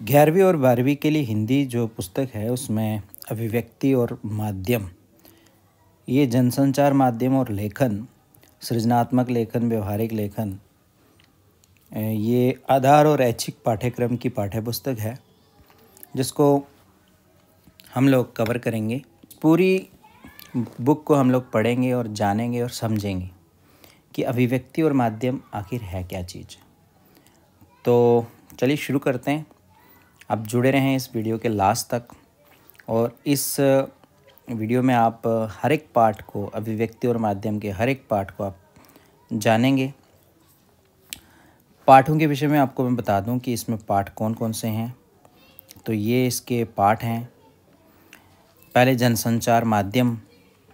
ग्यारहवीं और बारहवीं के लिए हिंदी जो पुस्तक है, उसमें अभिव्यक्ति और माध्यम, ये जनसंचार माध्यम और लेखन, सृजनात्मक लेखन, व्यवहारिक लेखन ये आधार और ऐच्छिक पाठ्यक्रम की पाठ्य पुस्तक है, जिसको हम लोग कवर करेंगे। पूरी बुक को हम लोग पढ़ेंगे और जानेंगे और समझेंगे कि अभिव्यक्ति और माध्यम आखिर है क्या चीज़। तो चलिए शुरू करते हैं। आप जुड़े रहें इस वीडियो के लास्ट तक और इस वीडियो में आप हर एक पार्ट को, अभिव्यक्ति और माध्यम के हर एक पार्ट को आप जानेंगे। पाठों के विषय में आपको मैं बता दूँ कि इसमें पाठ कौन कौन से हैं। तो ये इसके पाठ हैं। पहले जनसंचार माध्यम,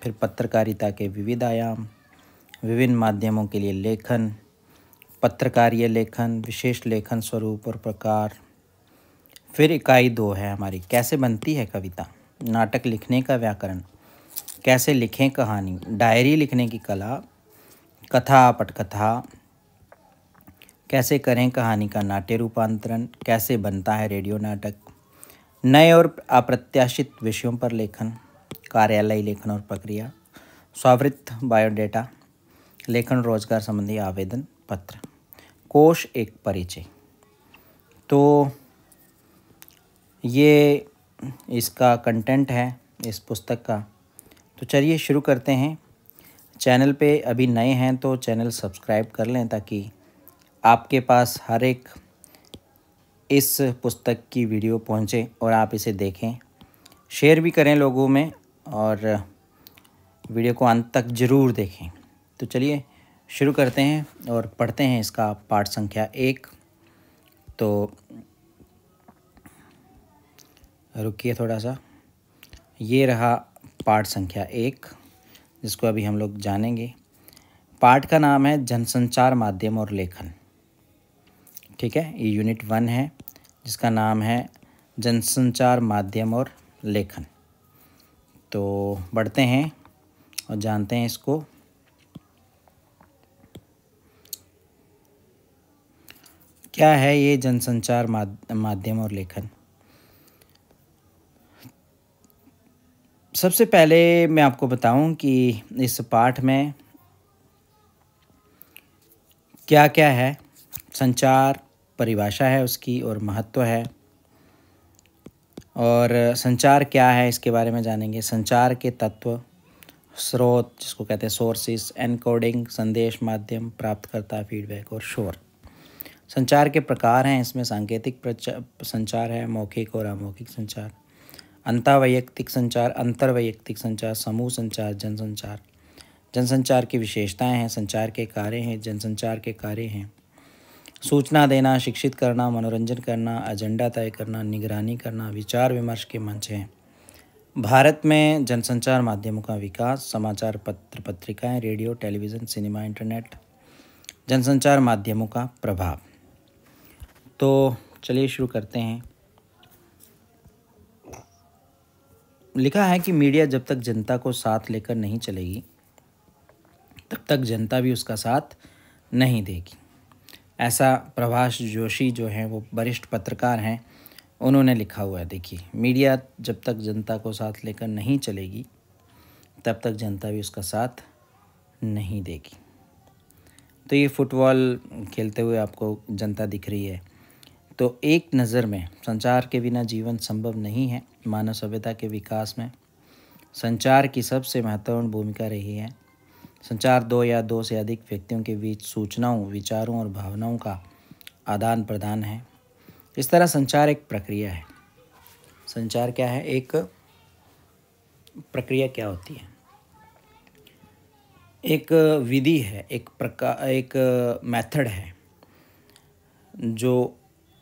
फिर पत्रकारिता के विविध आयाम, विभिन्न माध्यमों के लिए लेखन, पत्रकारीय लेखन, विशेष लेखन स्वरूप और प्रकार फिर इकाई दो है हमारी। कैसे बनती है कविता? नाटक लिखने का व्याकरण। कैसे लिखें कहानी? डायरी लिखने की कला। कथा, पटकथा। कैसे करें कहानी का नाट्य रूपांतरण? कैसे बनता है रेडियो नाटक? नए और अप्रत्याशित विषयों पर लेखन। कार्यालय लेखन और प्रक्रिया। स्वावृत्त बायोडेटा। लेखन रोज़गार संबंधी आवेदन पत्र। कोश एक परिचय। तो ये इसका कंटेंट है, इस पुस्तक का। तो चलिए शुरू करते हैं। चैनल पे अभी नए हैं तो चैनल सब्सक्राइब कर लें ताकि आपके पास हर एक इस पुस्तक की वीडियो पहुँचे और आप इसे देखें। शेयर भी करें लोगों में और वीडियो को अंत तक ज़रूर देखें। तो चलिए शुरू करते हैं और पढ़ते हैं इसका पाठ संख्या एक। तो रुकिए थोड़ा सा। ये रहा पाठ संख्या एक, जिसको अभी हम लोग जानेंगे। पाठ का नाम है जनसंचार माध्यम और लेखन। ठीक है, ये यूनिट वन है, जिसका नाम है जनसंचार माध्यम और लेखन। तो बढ़ते हैं और जानते हैं इसको। क्या है ये जनसंचार माध्यम और लेखन? सबसे पहले मैं आपको बताऊँ कि इस पाठ में क्या क्या है? संचार, परिभाषा है उसकी और महत्व है। और संचार क्या है इसके बारे में जानेंगे। संचार के तत्व, स्रोत जिसको कहते हैं सोर्सेस एनकोडिंग संदेश, माध्यम, प्राप्तकर्ता फीडबैक और शोर। संचार के प्रकार हैं, इसमें सांकेतिक संचार है, मौखिक और अमौखिक संचार। अंतर्वैयक्तिक संचार अंतर्वैयक्तिक संचार, समूह संचार, जनसंचार। जनसंचार की विशेषताएँ हैं, संचार के कार्य हैं, जनसंचार के कार्य हैं। सूचना देना, शिक्षित करना, मनोरंजन करना, एजेंडा तय करना, निगरानी करना, विचार विमर्श के मंच हैं। भारत में जनसंचार माध्यमों का विकास, समाचार पत्र पत्रिकाएँ, रेडियो, टेलीविज़न, सिनेमा, इंटरनेट, जनसंचार माध्यमों का प्रभाव। तो चलिए शुरू करते हैं। लिखा है कि मीडिया जब तक जनता को साथ लेकर नहीं चलेगी, तब तक जनता भी उसका साथ नहीं देगी। ऐसा प्रभाष जोशी जो हैं, वो वरिष्ठ पत्रकार हैं, उन्होंने लिखा हुआ है। देखिए, मीडिया जब तक जनता को साथ लेकर नहीं चलेगी, तब तक जनता भी उसका साथ नहीं देगी। तो ये फुटबॉल खेलते हुए आपको जनता दिख रही है। तो एक नज़र में, संचार के बिना जीवन संभव नहीं है। मानव सभ्यता के विकास में संचार की सबसे महत्वपूर्ण भूमिका रही है। संचार दो या दो से अधिक व्यक्तियों के बीच सूचनाओं, विचारों और भावनाओं का आदान प्रदान है। इस तरह संचार एक प्रक्रिया है। संचार क्या है? एक प्रक्रिया क्या होती है? एक विधि है, एक प्रकार एक मेथड है, जो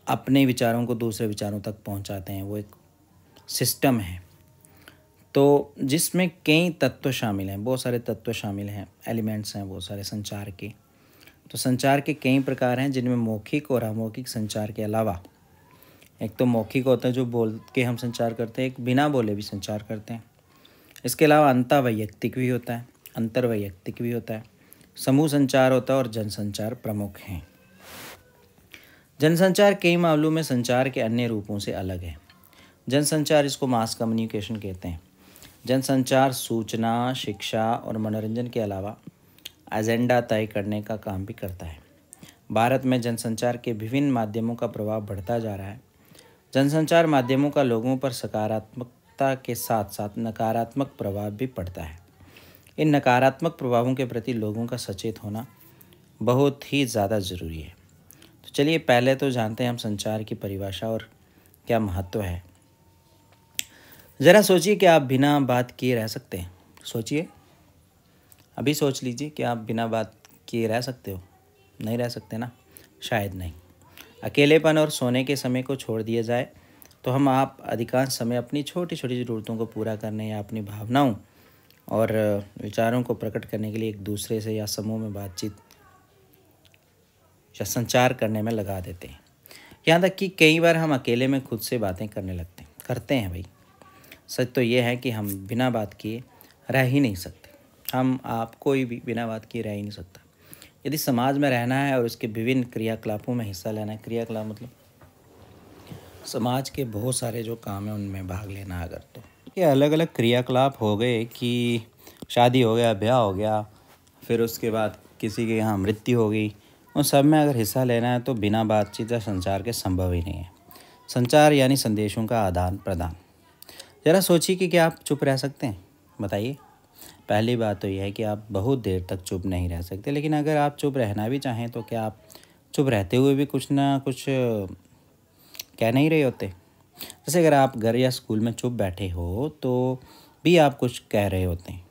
अपने विचारों को दूसरे विचारों तक पहुंचाते हैं। वो एक सिस्टम है। तो जिसमें कई तत्व शामिल हैं, बहुत सारे तत्व शामिल हैं, एलिमेंट्स हैं, बहुत सारे संचार के। तो संचार के कई प्रकार हैं जिनमें मौखिक और अमौखिक संचार के अलावा। एक तो मौखिक होता है जो बोल के हम संचार करते हैं, एक बिना बोले भी संचार करते हैं। इसके अलावा अंतर्वैयक्तिक भी होता है, अंतर्वैयक्तिक भी होता है। समूह संचार होता है और जनसंचार प्रमुख हैं। जनसंचार कई मामलों में संचार के अन्य रूपों से अलग है। जनसंचार इसको मास कम्युनिकेशन कहते हैं। जनसंचार सूचना, शिक्षा और मनोरंजन के अलावा एजेंडा तय करने का काम भी करता है। भारत में जनसंचार के विभिन्न माध्यमों का प्रभाव बढ़ता जा रहा है। जनसंचार माध्यमों का लोगों पर सकारात्मकता के साथ साथ नकारात्मक प्रभाव भी पड़ता है। इन नकारात्मक प्रभावों के प्रति लोगों का सचेत होना बहुत ही ज़्यादा ज़रूरी है। तो चलिए, पहले तो जानते हैं हम संचार की परिभाषा और क्या महत्व है। ज़रा सोचिए कि आप बिना बात किए रह सकते हैं। सोचिए। अभी सोच लीजिए कि आप बिना बात किए रह सकते हो। नहीं रह सकते ना? शायद नहीं। अकेलेपन और सोने के समय को छोड़ दिया जाए तो हम आप अधिकांश समय अपनी छोटी छोटी ज़रूरतों को पूरा करने या अपनी भावनाओं और विचारों को प्रकट करने के लिए एक दूसरे से या समूह में बातचीत या संचार करने में लगा देते हैं। यहाँ तक कि कई बार हम अकेले में खुद से बातें करने लगते हैं। करते हैं भाई। सच तो ये है कि हम बिना बात किए रह ही नहीं सकते। हम आप कोई भी बिना बात किए रह ही नहीं सकता। यदि समाज में रहना है और उसके विभिन्न क्रियाकलापों में हिस्सा लेना है, क्रियाकलाप मतलब समाज के बहुत सारे जो काम हैं, उनमें भाग लेना अगर तो। ये अलग अलग क्रियाकलाप हो गए कि शादी हो गया, ब्याह हो गया, फिर उसके बाद किसी के यहाँ मृत्यु हो गई, उन सब में अगर हिस्सा लेना है तो बिना बातचीत या संचार के संभव ही नहीं है। संचार यानी संदेशों का आदान प्रदान ज़रा सोचिए कि क्या आप चुप रह सकते हैं। बताइए। पहली बात तो यह है कि आप बहुत देर तक चुप नहीं रह सकते, लेकिन अगर आप चुप रहना भी चाहें तो क्या आप चुप रहते हुए भी कुछ ना कुछ कह नहीं रहे होते? जैसे अगर आप घर या स्कूल में चुप बैठे हो तो भी आप कुछ कह रहे होते हैं।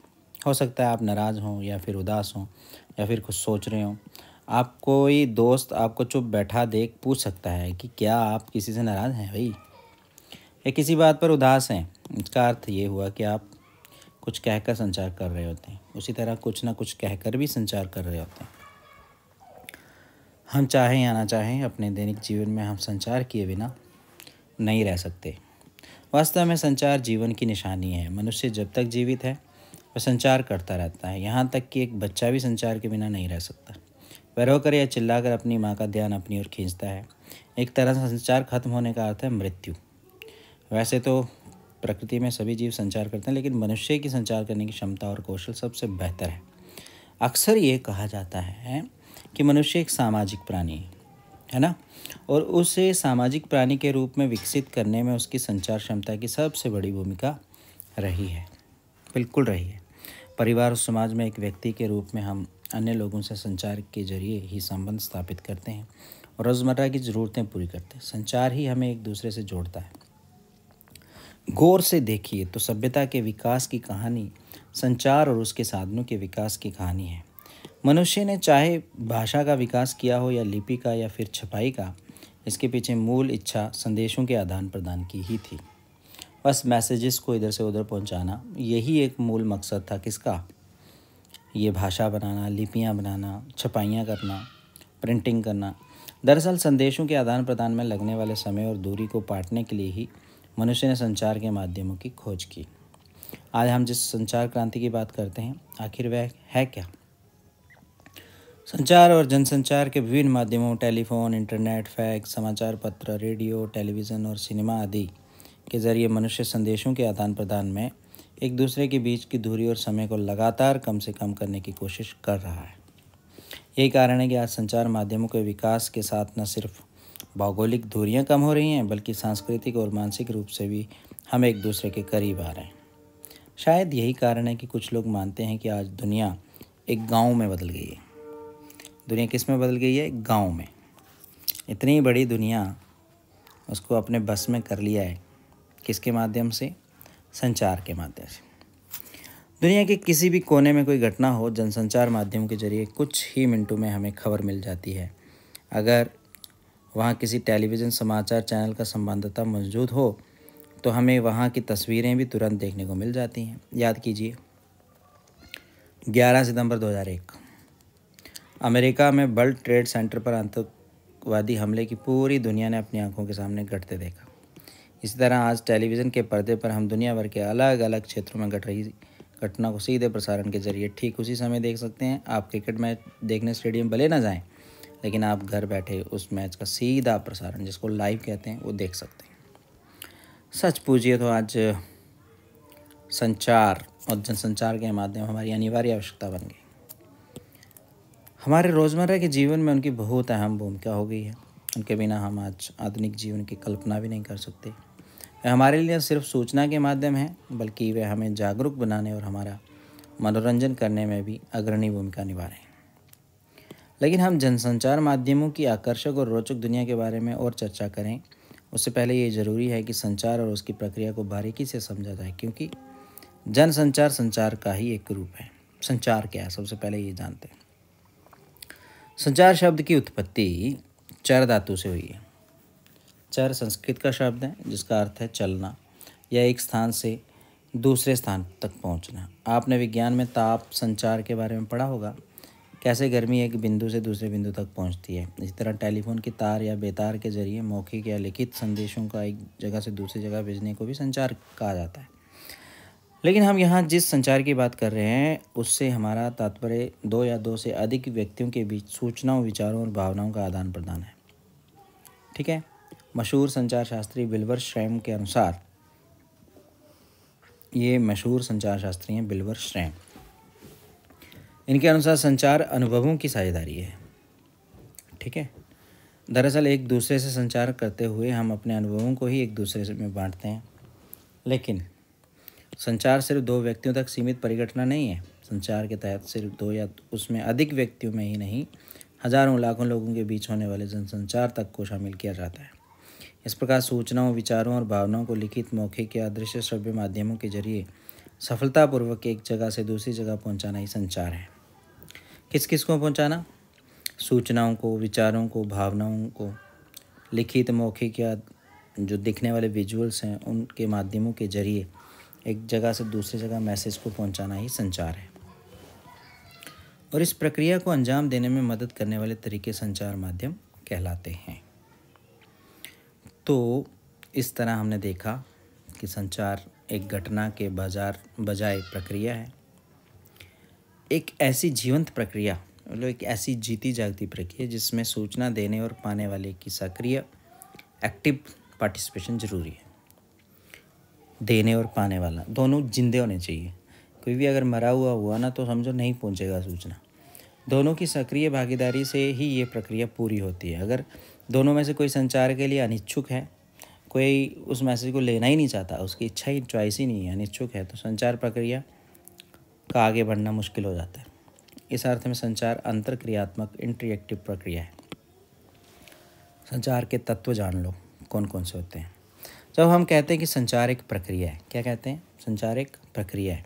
हो सकता है आप नाराज़ हों या फिर उदास हों या फिर कुछ सोच रहे हों। आप कोई दोस्त आपको चुप बैठा देख पूछ सकता है कि क्या आप किसी से नाराज़ हैं भाई? या किसी बात पर उदास हैं। इसका अर्थ ये हुआ कि आप कुछ कहकर संचार कर रहे होते हैं। उसी तरह कुछ ना कुछ कहकर भी संचार कर रहे होते हैं। हम चाहें या ना चाहें, अपने दैनिक जीवन में हम संचार किए बिना नहीं रह सकते। वास्तव में संचार जीवन की निशानी है। मनुष्य जब तक जीवित है, वह संचार करता रहता है। यहाँ तक कि एक बच्चा भी संचार के बिना नहीं रह सकता। वह रोकर या चिल्लाकर अपनी माँ का ध्यान अपनी ओर खींचता है। एक तरह से संचार खत्म होने का अर्थ है मृत्यु। वैसे तो प्रकृति में सभी जीव संचार करते हैं, लेकिन मनुष्य की संचार करने की क्षमता और कौशल सबसे बेहतर है। अक्सर ये कहा जाता है कि मनुष्य एक सामाजिक प्राणी, है है ना? और उसे सामाजिक प्राणी के रूप में विकसित करने में उसकी संचार क्षमता की सबसे बड़ी भूमिका रही है। बिल्कुल रही है। परिवार और समाज में एक व्यक्ति के रूप में हम अन्य लोगों से संचार के ज़रिए ही संबंध स्थापित करते हैं और रोज़मर्रा की ज़रूरतें पूरी करते हैं। संचार ही हमें एक दूसरे से जोड़ता है। गौर से देखिए तो सभ्यता के विकास की कहानी, संचार और उसके साधनों के विकास की कहानी है। मनुष्य ने चाहे भाषा का विकास किया हो या लिपि का या फिर छपाई का, इसके पीछे मूल इच्छा संदेशों के आदान प्रदान की ही थी। बस मैसेजेस को इधर से उधर पहुंचाना, यही एक मूल मकसद था किसका? ये भाषा बनाना, लिपियाँ बनाना, छपाइयाँ करना प्रिंटिंग करना। दरअसल संदेशों के आदान प्रदान में लगने वाले समय और दूरी को पाटने के लिए ही मनुष्य ने संचार के माध्यमों की खोज की। आज हम जिस संचार क्रांति की बात करते हैं, आखिर वह है क्या? संचार और जनसंचार के विभिन्न माध्यमों, टेलीफोन, इंटरनेट, फैक्स, समाचार पत्र, रेडियो, टेलीविज़न और सिनेमा आदि के ज़रिए मनुष्य संदेशों के आदान प्रदान में एक दूसरे के बीच की दूरी और समय को लगातार कम से कम करने की कोशिश कर रहा है। यही कारण है कि आज संचार माध्यमों के विकास के साथ न सिर्फ़ भौगोलिक दूरियाँ कम हो रही हैं, बल्कि सांस्कृतिक और मानसिक रूप से भी हम एक दूसरे के करीब आ रहे हैं। शायद यही कारण है कि कुछ लोग मानते हैं कि आज दुनिया एक गाँव में बदल गई है। दुनिया किसमें बदल गई है? गाँव में। इतनी बड़ी दुनिया उसको अपने बस में कर लिया है। किसके माध्यम से? संचार के माध्यम से। दुनिया के किसी भी कोने में कोई घटना हो, जनसंचार माध्यम के ज़रिए कुछ ही मिनटों में हमें खबर मिल जाती है। अगर वहाँ किसी टेलीविज़न समाचार चैनल का संवाददाता मौजूद हो तो हमें वहाँ की तस्वीरें भी तुरंत देखने को मिल जाती हैं। याद कीजिए 11 सितंबर 2001 अमेरिका में वर्ल्ड ट्रेड सेंटर पर आतंकवादी हमले की पूरी दुनिया ने अपनी आँखों के सामने घटते देखा। इसी तरह आज टेलीविज़न के पर्दे पर हम दुनिया भर के अलग अलग क्षेत्रों में घट रही घटना को सीधे प्रसारण के ज़रिए ठीक उसी समय देख सकते हैं। आप क्रिकेट मैच देखने स्टेडियम भले ना जाएँ लेकिन आप घर बैठे उस मैच का सीधा प्रसारण, जिसको लाइव कहते हैं, वो देख सकते हैं। सच पूछिए तो आज, संचार और जनसंचार के माध्यम हमारी अनिवार्य आवश्यकता बन गई। हमारे रोज़मर्रा के जीवन में उनकी बहुत अहम भूमिका हो गई है। उनके बिना हम आज आधुनिक जीवन की कल्पना भी नहीं कर सकते। वे हमारे लिए सिर्फ़ सूचना के माध्यम है, बल्कि वे हमें जागरूक बनाने और हमारा मनोरंजन करने में भी अग्रणी भूमिका निभा रहे हैं। लेकिन हम जनसंचार माध्यमों की आकर्षक और रोचक दुनिया के बारे में और चर्चा करें। उससे पहले ये ज़रूरी है कि संचार और उसकी प्रक्रिया को बारीकी से समझा जाए, क्योंकि जनसंचार संचार का ही एक रूप है। संचार क्या है? सबसे पहले ये जानते हैं। संचार शब्द की उत्पत्ति चर धातु से हुई है। चर संस्कृत का शब्द है, जिसका अर्थ है चलना, या एक स्थान से दूसरे स्थान तक पहुँचना। आपने विज्ञान में ताप संचार के बारे में पढ़ा होगा। कैसे गर्मी एक बिंदु से दूसरे बिंदु तक पहुँचती है। इसी तरह टेलीफोन की तार या बेतार के ज़रिए मौखिक या लिखित संदेशों का एक जगह से दूसरी जगह भेजने को भी संचार कहा जाता है। लेकिन हम यहाँ जिस संचार की बात कर रहे हैं, उससे हमारा तात्पर्य दो या दो से अधिक व्यक्तियों के बीच सूचनाओं, विचारों और भावनाओं का आदान प्रदान है। ठीक है? मशहूर संचार शास्त्री बिल्वर श्रैम के अनुसार, ये मशहूर संचार शास्त्री हैं बिल्वर श्रैम। इनके अनुसार संचार अनुभवों की साझेदारी है। ठीक है? दरअसल एक दूसरे से संचार करते हुए हम अपने अनुभवों को ही एक दूसरे से में बांटते हैं। लेकिन संचार सिर्फ़ दो व्यक्तियों तक सीमित परिघटना नहीं है। संचार के तहत सिर्फ़ दो या उसमें अधिक व्यक्तियों में ही नहीं, हज़ारों, लाखों लोगों के बीच होने वाले जनसंचार तक को शामिल किया जाता है। इस प्रकार सूचनाओं, विचारों और भावनाओं को लिखित, मौखिक या अदृश्य श्रव्य माध्यमों के ज़रिए सफलतापूर्वक एक जगह से दूसरी जगह पहुंचाना ही संचार है। किस किस को पहुंचाना? सूचनाओं को, विचारों को, भावनाओं को। लिखित मौखिक या जो दिखने वाले विजुअल्स हैं, उनके माध्यमों के ज़रिए एक जगह से दूसरी जगह मैसेज को पहुंचाना ही संचार है। और इस प्रक्रिया को अंजाम देने में मदद करने वाले तरीके संचार माध्यम कहलाते हैं। तो इस तरह हमने देखा कि संचार एक घटना के बाज़ार, बजाय प्रक्रिया है। एक ऐसी जीवंत प्रक्रिया मतलब एक ऐसी जीती जागती प्रक्रिया जिसमें सूचना देने और पाने वाले की सक्रिय एक्टिव पार्टिसिपेशन ज़रूरी है। देने और पाने वाला, दोनों जिंदे होने चाहिए। कोई भी अगर मरा हुआ हुआ ना तो समझो नहीं पहुंचेगा सूचना। दोनों की सक्रिय भागीदारी से ही ये प्रक्रिया पूरी होती है। अगर दोनों में से कोई संचार के लिए अनिच्छुक है, कोई उस मैसेज को लेना ही नहीं चाहता, उसकी इच्छा ही चॉइस ही नहीं है, अनिच्छुक है तो संचार प्रक्रिया का आगे बढ़ना मुश्किल हो जाता है। इस अर्थ में संचार अंतर क्रियात्मक इंटरएक्टिव प्रक्रिया है। संचार के तत्व जान लो कौन कौन से होते हैं। जब हम कहते हैं कि संचार एक प्रक्रिया है, क्या कहते हैं? संचार एक प्रक्रिया है।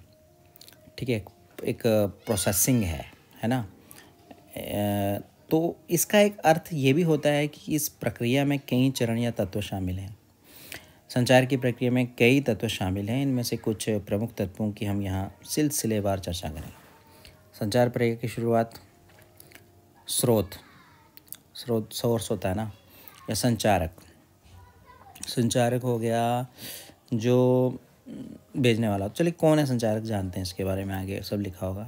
ठीक है, एक प्रोसेसिंग है है ना? तो इसका एक अर्थ ये भी होता है कि इस प्रक्रिया में कई चरण या तत्व शामिल हैं। संचार की प्रक्रिया में कई तत्व शामिल हैं। इनमें से कुछ प्रमुख तत्वों की हम यहाँ सिलसिलेवार चर्चा करें संचार प्रक्रिया की शुरुआत स्रोत स्रोत, सोर्स होता है ना, या संचारक। संचारक हो गया जो भेजने वाला। चलिए कौन है संचारक जानते हैं इसके बारे में आगे सब लिखा होगा।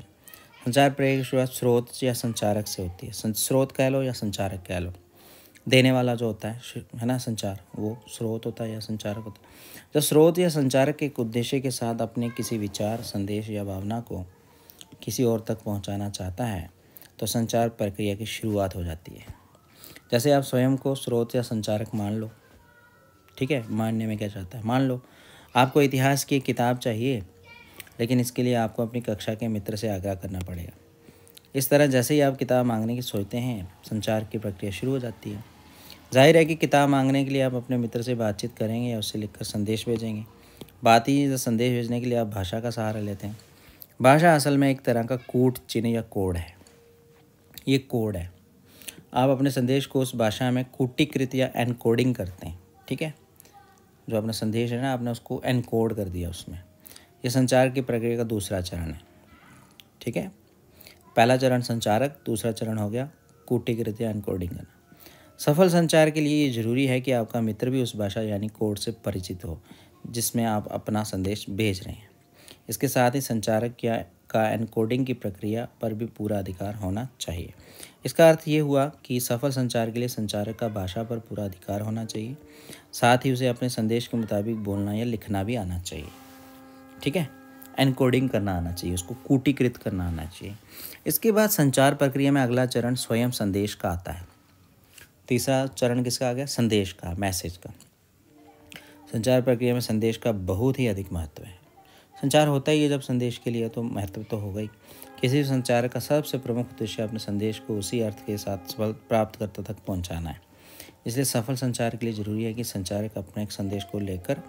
संचार प्रक्रिया की शुरुआत स्रोत या संचारक से होती है। स्रोत कह लो या संचारक कह लो। देने वाला जो होता है है ना, संचार? वो स्रोत होता है या संचारक होता है। जब स्रोत या संचारक के उद्देश्य के साथ अपने किसी विचार, संदेश या भावना को किसी और तक पहुंचाना चाहता है तो संचार प्रक्रिया की शुरुआत हो जाती है। जैसे आप स्वयं को स्रोत या संचारक मान लो, ठीक है? मानने में क्या चाहता है? मान लो, आपको इतिहास की किताब चाहिए, लेकिन इसके लिए आपको अपनी कक्षा के मित्र से आग्रह करना पड़ेगा। इस तरह जैसे ही आप किताब मांगने की सोचते हैं, संचार की प्रक्रिया शुरू हो जाती है। ज़ाहिर है कि किताब मांगने के लिए आप अपने मित्र से बातचीत करेंगे या उससे लिखकर संदेश भेजेंगे। बात ही संदेश भेजने के लिए आप भाषा का सहारा लेते हैं। भाषा असल में एक तरह का कूट, चिन्ह या कोड है। ये कोड है। आप अपने संदेश को उस भाषा में कूटीकृत या एनकोडिंग करते हैं, ठीक है? जो अपना संदेश है ना, आपने उसको एनकोड कर दिया उसमें। यह संचार की प्रक्रिया का दूसरा चरण है, ठीक है? पहला चरण संचारक, दूसरा चरण हो गया कूटीकृत या एनकोडिंग करना। सफल संचार के लिए ये ज़रूरी है कि आपका मित्र भी उस भाषा यानी कोड से परिचित हो, जिसमें आप अपना संदेश भेज रहे हैं। इसके साथ ही संचारक या का एनकोडिंग की प्रक्रिया पर भी पूरा अधिकार होना चाहिए। इसका अर्थ ये हुआ कि सफल संचार के लिए संचारक का भाषा पर पूरा अधिकार होना चाहिए, साथ ही उसे अपने संदेश के मुताबिक बोलना या लिखना भी आना चाहिए। ठीक है? एनकोडिंग करना आना चाहिए, उसको कूटीकृत करना आना चाहिए। इसके बाद संचार प्रक्रिया में अगला चरण स्वयं संदेश का आता है। तीसरा चरण किसका आ गया? संदेश का, मैसेज का। संचार प्रक्रिया में संदेश का बहुत ही अधिक महत्व है। संचार होता ही है जब संदेश के लिए तो महत्व तो होगा ही। किसी भी संचार का सबसे प्रमुख उद्देश्य अपने संदेश को उसी अर्थ के साथ प्राप्त करता तक पहुंचाना है। इसलिए सफल संचार के लिए ज़रूरी है कि संचारक अपने एक संदेश को लेकर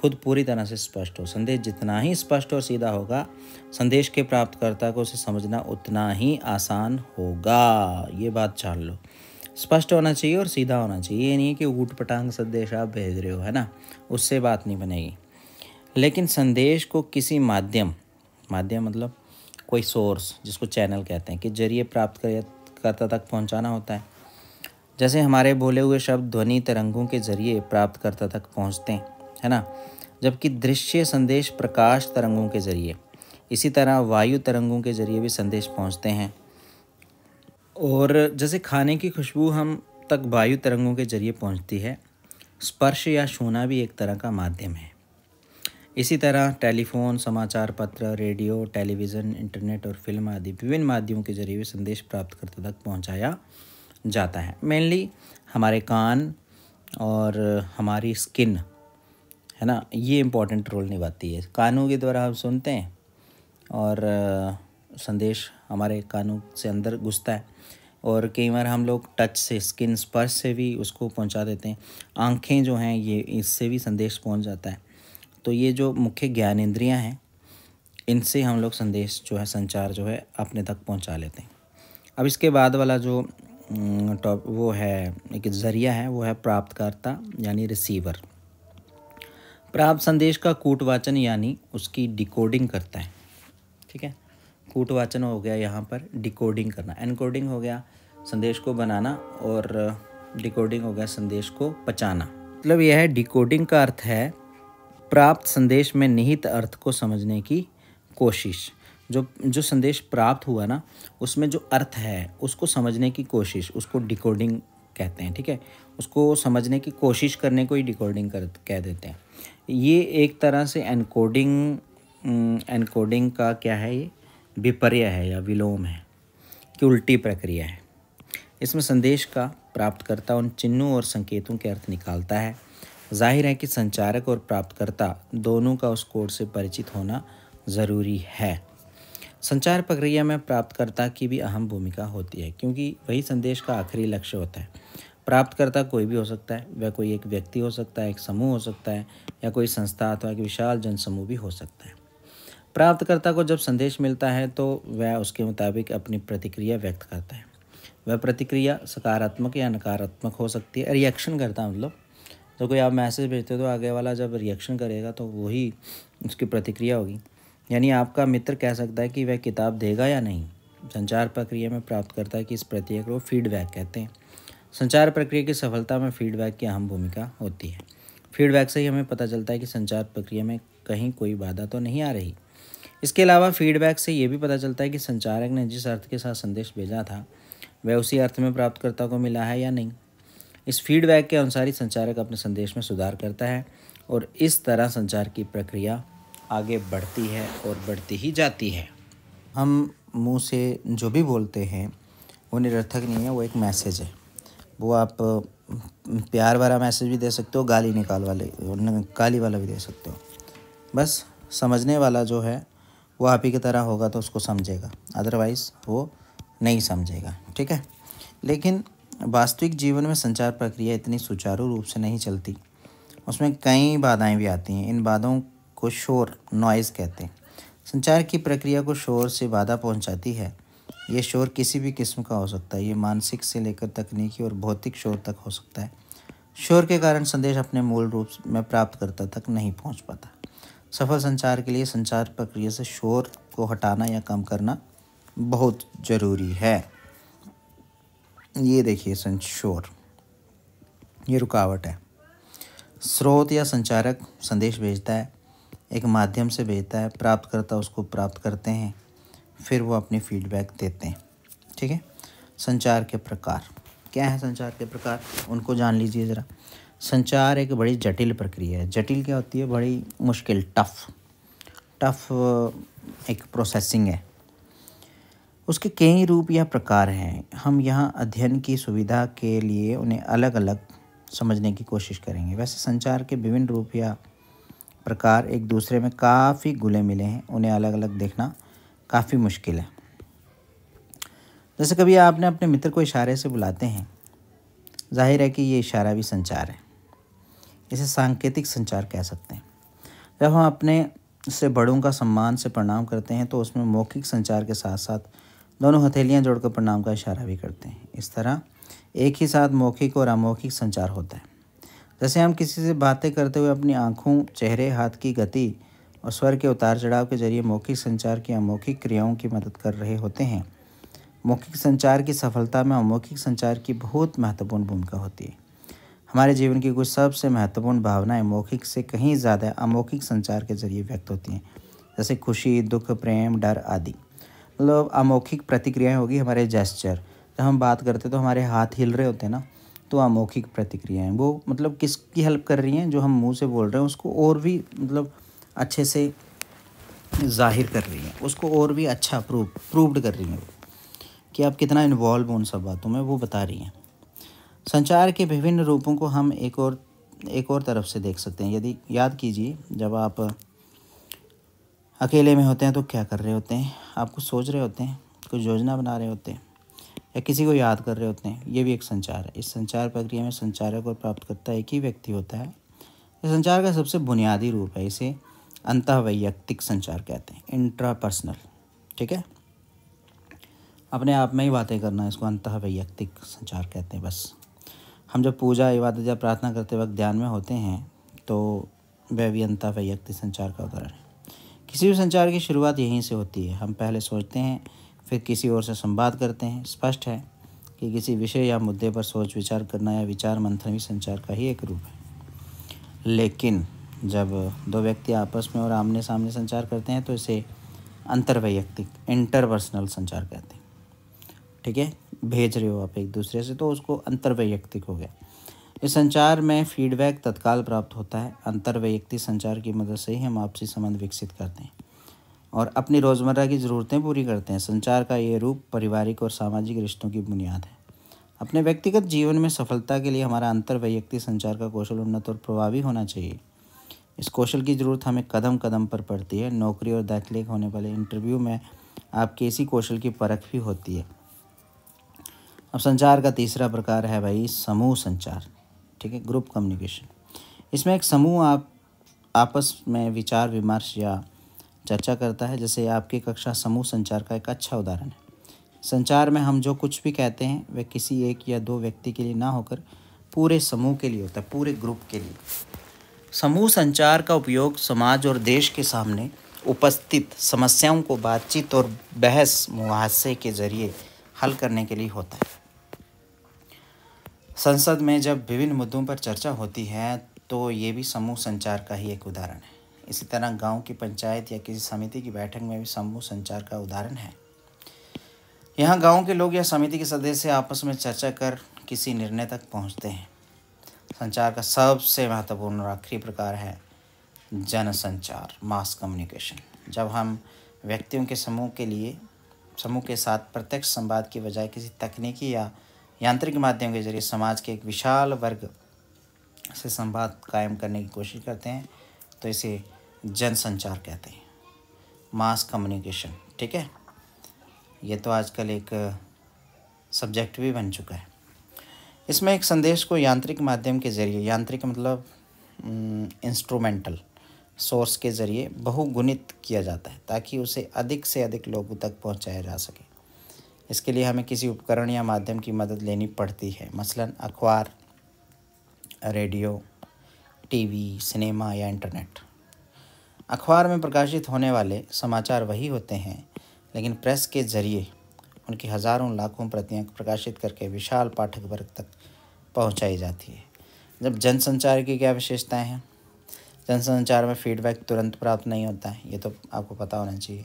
खुद पूरी तरह से स्पष्ट हो। संदेश जितना ही स्पष्ट और सीधा होगा, संदेश के प्राप्तकर्ता को उसे समझना उतना ही आसान होगा। ये बात जान लो। स्पष्ट होना चाहिए और सीधा होना चाहिए। ये नहीं है कि ऊट पटांग संदेश आप भेज रहे हो, है ना? उससे बात नहीं बनेगी। लेकिन संदेश को किसी माध्यम माध्यम मतलब कोई सोर्स जिसको चैनल कहते हैं, कि ज़रिए प्राप्त कर करता तक पहुंचाना होता है। जैसे हमारे बोले हुए शब्द ध्वनि तरंगों के ज़रिए प्राप्त करता तक पहुँचते हैं, है ना? जबकि दृश्य संदेश प्रकाश तरंगों के ज़रिए, इसी तरह वायु तरंगों के ज़रिए भी संदेश पहुँचते हैं। और जैसे खाने की खुशबू हम तक वायु तरंगों के ज़रिए पहुँचती है, स्पर्श या छूना भी एक तरह का माध्यम है। इसी तरह टेलीफोन, समाचार पत्र, रेडियो, टेलीविज़न, इंटरनेट और फ़िल्म आदि विभिन्न माध्यमों के ज़रिए संदेश प्राप्तकर्ता तक पहुँचाया जाता है। मेनली हमारे कान और हमारी स्किन है ना? ये इम्पोर्टेंट रोल निभाती है। कानों के द्वारा हम सुनते हैं और संदेश हमारे कानों से अंदर घुसता है। और कई बार हम लोग टच से स्किन स्पर्श से भी उसको पहुँचा देते हैं। आँखें जो हैं, ये इससे भी संदेश पहुँच जाता है। तो ये जो मुख्य ज्ञान इंद्रियाँ हैं, इनसे हम लोग संदेश जो है, संचार जो है, अपने तक पहुँचा लेते हैं। अब इसके बाद वाला जो टॉप वो है, एक ज़रिया है, वो है प्राप्तकर्ता, यानी रिसीवर प्राप्त संदेश का कूटवाचन, यानी उसकी डिकोडिंग करता है। ठीक है? कूटवाचन हो गया यहाँ पर डिकोडिंग करना। एनकोडिंग हो गया संदेश को बनाना और डिकोडिंग हो गया संदेश को पचाना। मतलब यह है, डिकोडिंग का अर्थ है प्राप्त संदेश में निहित अर्थ को समझने की कोशिश। जो जो संदेश प्राप्त हुआ ना, उसमें जो अर्थ है, उसको समझने की कोशिश, उसको डिकोडिंग कहते हैं, ठीक है? उसको समझने की कोशिश करने को ही डिकोडिंग कर, कह देते हैं। ये एक तरह से एनकोडिंग एनकोडिंग का क्या है ये? विपर्य है या विलोम है, कि उल्टी प्रक्रिया है। इसमें संदेश का प्राप्तकर्ता उन चिन्हों और संकेतों के अर्थ निकालता है। ज़ाहिर है कि संचारक और प्राप्तकर्ता दोनों का उस कोड से परिचित होना ज़रूरी है। संचार प्रक्रिया में प्राप्तकर्ता की भी अहम भूमिका होती है, क्योंकि वही संदेश का आखिरी लक्ष्य होता है। प्राप्तकर्ता कोई भी हो सकता है, वह कोई एक व्यक्ति हो सकता है, एक समूह हो सकता है, या कोई संस्था अथवा एक विशाल जनसमूह भी हो सकता है। प्राप्तकर्ता को जब संदेश मिलता है तो वह उसके मुताबिक अपनी प्रतिक्रिया व्यक्त करता है। वह प्रतिक्रिया सकारात्मक या नकारात्मक हो सकती है रिएक्शन करता है मतलब। तो कोई आप मैसेज भेजते हो तो आगे वाला जब रिएक्शन करेगा तो वही उसकी प्रतिक्रिया होगी। यानी आपका मित्र कह सकता है कि वह किताब देगा या नहीं। संचार प्रक्रिया में प्राप्त करता है कि इस प्रक्रिया को फीडबैक कहते हैं। संचार प्रक्रिया की सफलता में फीडबैक की अहम भूमिका होती है। फीडबैक से ही हमें पता चलता है कि संचार प्रक्रिया में कहीं कोई बाधा तो नहीं आ रही। इसके अलावा फीडबैक से ये भी पता चलता है कि संचारक ने जिस अर्थ के साथ संदेश भेजा था वह उसी अर्थ में प्राप्तकर्ता को मिला है या नहीं। इस फीडबैक के अनुसार ही संचारक अपने संदेश में सुधार करता है और इस तरह संचार की प्रक्रिया आगे बढ़ती है और बढ़ती ही जाती है। हम मुँह से जो भी बोलते हैं, वो निरर्थक नहीं है, वो एक मैसेज है। वो आप प्यार भरा मैसेज भी दे सकते हो, गाली निकाल वाले गाली वाला भी दे सकते हो। बस समझने वाला जो है, वो आप ही की तरह होगा तो उसको समझेगा। अदरवाइज़ वो नहीं समझेगा, ठीक है? लेकिन वास्तविक जीवन में संचार प्रक्रिया इतनी सुचारू रूप से नहीं चलती। उसमें कई बाधाएँ भी आती हैं। इन बाधाओं को शोर नॉइज़ कहते हैं। संचार की प्रक्रिया को शोर से बाधा पहुंचाती है। ये शोर किसी भी किस्म का हो सकता है। ये मानसिक से लेकर तकनीकी और भौतिक शोर तक हो सकता है। शोर के कारण संदेश अपने मूल रूप में प्राप्तकर्ता तक नहीं पहुँच पाता। सफल संचार के लिए संचार प्रक्रिया से शोर को हटाना या कम करना बहुत ज़रूरी है। ये देखिए शोर। ये रुकावट है। स्रोत या संचारक संदेश भेजता है, एक माध्यम से भेजता है प्राप्त करता उसको प्राप्त करते हैं, फिर वो अपनी फीडबैक देते हैं। ठीक है? संचार के प्रकार। क्या है संचार के प्रकार? उनको जान लीजिए ज़रा। संचार एक बड़ी जटिल प्रक्रिया है। जटिल क्या होती है? बड़ी मुश्किल टफ टफ एक प्रोसेसिंग है। उसके कई रूप या प्रकार हैं। हम यहाँ अध्ययन की सुविधा के लिए उन्हें अलग अलग समझने की कोशिश करेंगे। वैसे संचार के विभिन्न रूप या प्रकार एक दूसरे में काफ़ी गुले मिले हैं। उन्हें अलग अलग देखना काफ़ी मुश्किल है। जैसे कभी आपने अपने मित्र को इशारे से बुलाते हैं। ज़ाहिर है कि ये इशारा भी संचार है। इसे सांकेतिक संचार कह सकते हैं। जब हम अपने से बड़ों का सम्मान से प्रणाम करते हैं तो उसमें मौखिक संचार के साथ साथ दोनों हथेलियाँ जोड़कर प्रणाम का इशारा भी करते हैं। इस तरह एक ही साथ मौखिक और अमौखिक संचार होता है। जैसे हम किसी से बातें करते हुए अपनी आँखों, चेहरे, हाथ की गति और स्वर के उतार चढ़ाव के ज़रिए मौखिक संचार की अमौखिक क्रियाओं की मदद कर रहे होते हैं, मौखिक संचार की सफलता में अमौखिक संचार की बहुत महत्वपूर्ण भूमिका होती है। हमारे जीवन की कुछ सबसे महत्वपूर्ण भावनाएँ मौखिक से कहीं ज़्यादा अमौखिक संचार के ज़रिए व्यक्त होती हैं, जैसे खुशी, दुख, प्रेम, डर आदि। मतलब अमौखिक प्रतिक्रियाएँ होगी हमारे जेस्चर जब हम बात करते तो हमारे हाथ हिल रहे होते हैं ना तो अमौखिक प्रतिक्रियाएँ, वो मतलब किसकी हेल्प कर रही हैं जो हम मुँह से बोल रहे हैं, उसको और भी मतलब अच्छे से ज़ाहिर कर रही हैं, उसको और भी अच्छा प्रूव प्रूव्ड कर रही हैं कि आप कितना इन्वॉल्व उन सब बातों में, वो बता रही हैं। संचार के विभिन्न रूपों को हम एक और एक और तरफ़ से देख सकते हैं। यदि याद कीजिए, जब आप अकेले में होते हैं तो क्या कर रहे होते हैं? आप कुछ सोच रहे होते हैं, कुछ योजना बना रहे होते हैं, या किसी को याद कर रहे होते हैं, ये भी एक संचार है। इस संचार प्रक्रिया में संचारक और प्राप्तकर्ता एक ही व्यक्ति होता है। ये संचार का सबसे बुनियादी रूप है, इसे अंत वैयक्तिक संचार कहते हैं, इंट्रापर्सनल, ठीक है? अपने आप में ही बातें करना इसको अंत वैयक्तिक संचार कहते हैं, बस। हम जब पूजा, इबादत या प्रार्थना करते वक्त ध्यान में होते हैं तो वह भी अंत वैयक्तिक संचार का उदाहरण है। किसी भी संचार की शुरुआत यहीं से होती है। हम पहले सोचते हैं, फिर किसी और से संवाद करते हैं। स्पष्ट है कि किसी विषय या मुद्दे पर सोच विचार करना या विचार मंथन भी संचार का ही एक रूप है। लेकिन जब दो व्यक्ति आपस में और आमने सामने संचार करते हैं तो इसे अंतर्वैयक्तिक, इंटरपर्सनल संचार कहते हैं। ठीक है? भेज रहे हो आप एक दूसरे से तो उसको अंतर्वैयक्तिक हो गया। इस संचार में फीडबैक तत्काल प्राप्त होता है। अंतर्वैयक्तिक संचार की मदद से ही हम आपसी संबंध विकसित करते हैं और अपनी रोज़मर्रा की ज़रूरतें पूरी करते हैं। संचार का ये रूप पारिवारिक और सामाजिक रिश्तों की बुनियाद है। अपने व्यक्तिगत जीवन में सफलता के लिए हमारा अंतर्वैयक्तिक संचार का कौशल उन्नत और प्रभावी होना चाहिए। इस कौशल की ज़रूरत हमें कदम कदम पर पड़ती है। नौकरी और दाखिले होने वाले इंटरव्यू में आपके इसी कौशल की परख भी होती है। अब संचार का तीसरा प्रकार है भाई समूह संचार। ठीक है ग्रुप कम्युनिकेशन इसमें एक समूह आप, आपस में विचार विमर्श या चर्चा करता है, जैसे आपकी कक्षा समूह संचार का एक अच्छा उदाहरण है। संचार में हम जो कुछ भी कहते हैं, वह किसी एक या दो व्यक्ति के लिए ना होकर पूरे समूह के लिए होता है, पूरे ग्रुप के लिए। समूह संचार का उपयोग समाज और देश के सामने उपस्थित समस्याओं को बातचीत और बहस, मुहासे के ज़रिए हल करने के लिए होता है। संसद में जब विभिन्न मुद्दों पर चर्चा होती है तो ये भी समूह संचार का ही एक उदाहरण है। इसी तरह गाँव की पंचायत या किसी समिति की बैठक में भी समूह संचार का उदाहरण है। यहाँ गाँव के लोग या समिति के सदस्य आपस में चर्चा कर किसी निर्णय तक पहुँचते हैं। संचार का सबसे महत्वपूर्ण और आखिरी प्रकार है जनसंचार, मास कम्युनिकेशन। जब हम व्यक्तियों के समूह के लिए, समूह के साथ प्रत्यक्ष संवाद की बजाय किसी तकनीकी या यांत्रिक माध्यम के ज़रिए समाज के एक विशाल वर्ग से संवाद कायम करने की कोशिश करते हैं तो इसे जनसंचार कहते हैं। मास कम्युनिकेशन, ठीक है? ये तो आजकल एक सब्जेक्ट भी बन चुका है। इसमें एक संदेश को यांत्रिक माध्यम के ज़रिए, यांत्रिक मतलब इंस्ट्रूमेंटल सोर्स के ज़रिए बहुगुणित किया जाता है, ताकि उसे अधिक से अधिक लोगों तक पहुँचाया जा सके। इसके लिए हमें किसी उपकरण या माध्यम की मदद लेनी पड़ती है। मसलन, अखबार, रेडियो, टीवी, सिनेमा या इंटरनेट। अखबार में प्रकाशित होने वाले समाचार वही होते हैं, लेकिन प्रेस के ज़रिए उनकी हज़ारों लाखों प्रतियाँ प्रकाशित करके विशाल पाठक वर्ग तक पहुंचाई जाती है। जब जनसंचार की क्या विशेषताएँ हैं? जनसंचार में फीडबैक तुरंत प्राप्त नहीं होता है, ये तो आपको पता होना चाहिए।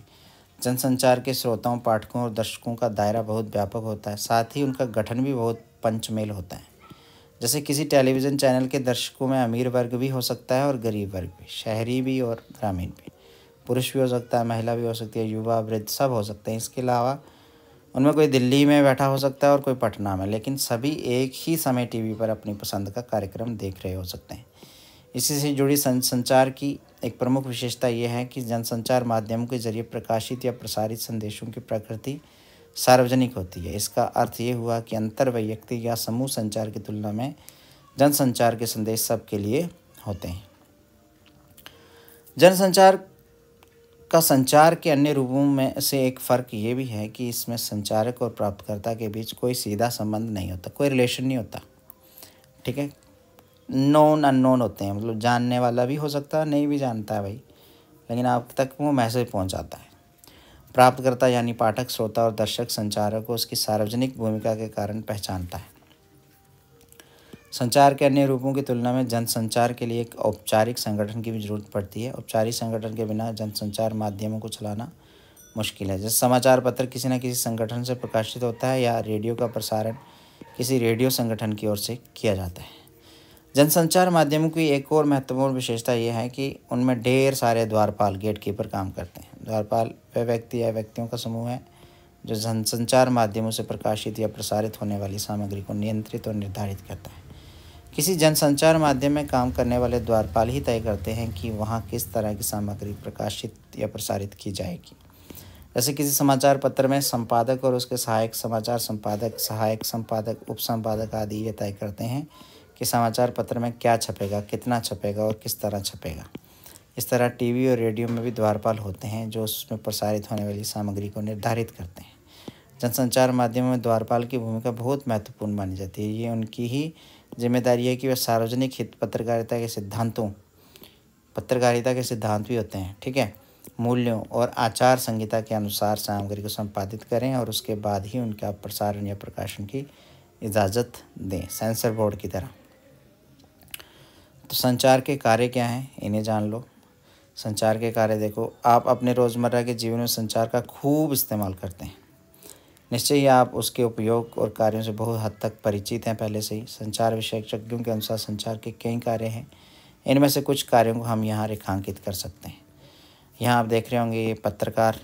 जनसंचार के श्रोताओं, पाठकों और दर्शकों का दायरा बहुत व्यापक होता है। साथ ही उनका गठन भी बहुत पंचमेल होता है। जैसे किसी टेलीविज़न चैनल के दर्शकों में अमीर वर्ग भी हो सकता है और गरीब वर्ग भी, शहरी भी और ग्रामीण भी। पुरुष भी हो सकता है, महिला भी हो सकती है, युवा, वृद्ध सब हो सकते हैं। इसके अलावा उनमें कोई दिल्ली में बैठा हो सकता है और कोई पटना में, लेकिन सभी एक ही समय टीवी पर अपनी पसंद का कार्यक्रम देख रहे हो सकते हैं। इसी से जुड़ी संचार की एक प्रमुख विशेषता यह है कि जनसंचार माध्यम के ज़रिए प्रकाशित या प्रसारित संदेशों की प्रकृति सार्वजनिक होती है। इसका अर्थ ये हुआ कि अंतर वैयक्तिक या समूह संचार की तुलना में जनसंचार के संदेश सबके लिए होते हैं। जनसंचार का संचार के अन्य रूपों में से एक फ़र्क ये भी है कि इसमें संचारक और प्राप्तकर्ता के बीच कोई सीधा संबंध नहीं होता, कोई रिलेशन नहीं होता। ठीक है? नोन अननोन होते हैं। मतलब जानने वाला भी हो सकता है, नहीं भी जानता है भाई। लेकिन आप तक वो मैसेज पहुंचाता है। प्राप्तकर्ता यानी पाठक, श्रोता और दर्शक, संचारक को उसकी सार्वजनिक भूमिका के कारण पहचानता है। संचार के अन्य रूपों की तुलना में जनसंचार के लिए एक औपचारिक संगठन की भी ज़रूरत पड़ती है। औपचारिक संगठन के बिना जनसंचार माध्यमों को चलाना मुश्किल है। जैसे समाचार पत्र किसी न किसी संगठन से प्रकाशित होता है या रेडियो का प्रसारण किसी रेडियो संगठन की ओर से किया जाता है। जनसंचार माध्यमों की एक और महत्वपूर्ण विशेषता यह है कि उनमें ढेर सारे द्वारपाल गेट कीपर काम करते हैं। द्वारपाल वे व्यक्ति या व्यक्तियों का समूह है जो जनसंचार माध्यमों से प्रकाशित या प्रसारित होने वाली सामग्री को नियंत्रित और निर्धारित करता है। किसी जनसंचार माध्यम में काम करने वाले द्वारपाल ही तय करते हैं कि वहाँ किस तरह की सामग्री प्रकाशित या प्रसारित की जाएगी। जैसे किसी समाचार पत्र में संपादक और उसके सहायक समाचार संपादक, सहायक संपादक, उप संपादक आदि ये तय करते हैं कि समाचार पत्र में क्या छपेगा, कितना छपेगा और किस तरह छपेगा। इस तरह टीवी और रेडियो में भी द्वारपाल होते हैं, जो उसमें प्रसारित होने वाली सामग्री को निर्धारित करते हैं। जनसंचार माध्यमों में द्वारपाल की भूमिका बहुत महत्वपूर्ण मानी जाती है। ये उनकी ही ज़िम्मेदारी है कि वह सार्वजनिक हित पत्रकारिता के सिद्धांतों, पत्रकारिता के सिद्धांत भी होते हैं, ठीक है? मूल्यों और आचार संहिता के अनुसार सामग्री को संपादित करें और उसके बाद ही उनका प्रसारण या प्रकाशन की इजाज़त दें, सेंसर बोर्ड की तरह। तो संचार के कार्य क्या हैं? इन्हें जान लो। संचार के कार्य देखो। आप अपने रोज़मर्रा के जीवन में संचार का खूब इस्तेमाल करते हैं। निश्चय ही आप उसके उपयोग और कार्यों से बहुत हद तक परिचित हैं पहले से ही। संचार विशेषज्ञों के अनुसार संचार के कई कार्य हैं। इनमें से कुछ कार्यों को हम यहाँ रेखांकित कर सकते हैं। यहाँ आप देख रहे होंगे ये पत्रकार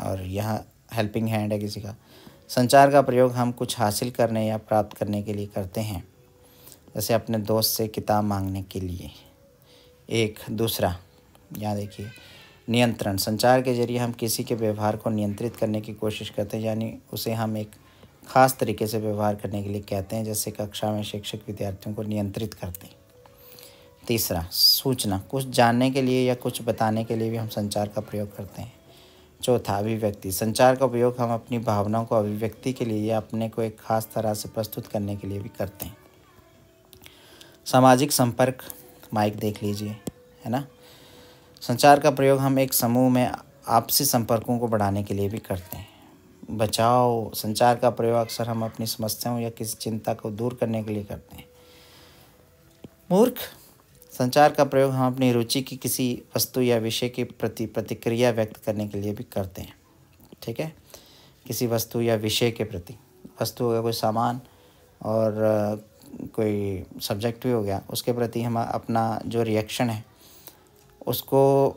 और यहाँ हेल्पिंग हैंड है किसी का। संचार का प्रयोग हम कुछ हासिल करने या प्राप्त करने के लिए करते हैं। जैसे अपने दोस्त से किताब मांगने के लिए। एक, दूसरा, यहाँ देखिए, नियंत्रण। संचार के ज़रिए हम किसी के व्यवहार को नियंत्रित करने की कोशिश करते हैं, यानी उसे हम एक ख़ास तरीके से व्यवहार करने के लिए कहते हैं, जैसे कक्षा में शिक्षक विद्यार्थियों को नियंत्रित करते हैं। तीसरा, सूचना। कुछ जानने के लिए या कुछ बताने के लिए भी हम संचार का प्रयोग करते हैं। चौथा, अभिव्यक्ति। संचार का उपयोग हम अपनी भावनाओं को अभिव्यक्ति के लिए या अपने को एक खास तरह से प्रस्तुत करने के लिए भी करते हैं। सामाजिक संपर्क, माइक देख लीजिए, है ना? संचार का प्रयोग हम एक समूह में आपसी संपर्कों को बढ़ाने के लिए भी करते हैं। बचाव, संचार का प्रयोग अक्सर हम अपनी समस्याओं या किसी चिंता को दूर करने के लिए करते हैं। मूर्ख, संचार का प्रयोग हम अपनी रुचि की किसी वस्तु या विषय के प्रति प्रतिक्रिया व्यक्त करने के लिए भी करते हैं, ठीक है? किसी वस्तु या विषय के प्रति। वस्तु या कोई सामान और कोई सब्जेक्ट भी हो गया, उसके प्रति हम अपना जो रिएक्शन है, उसको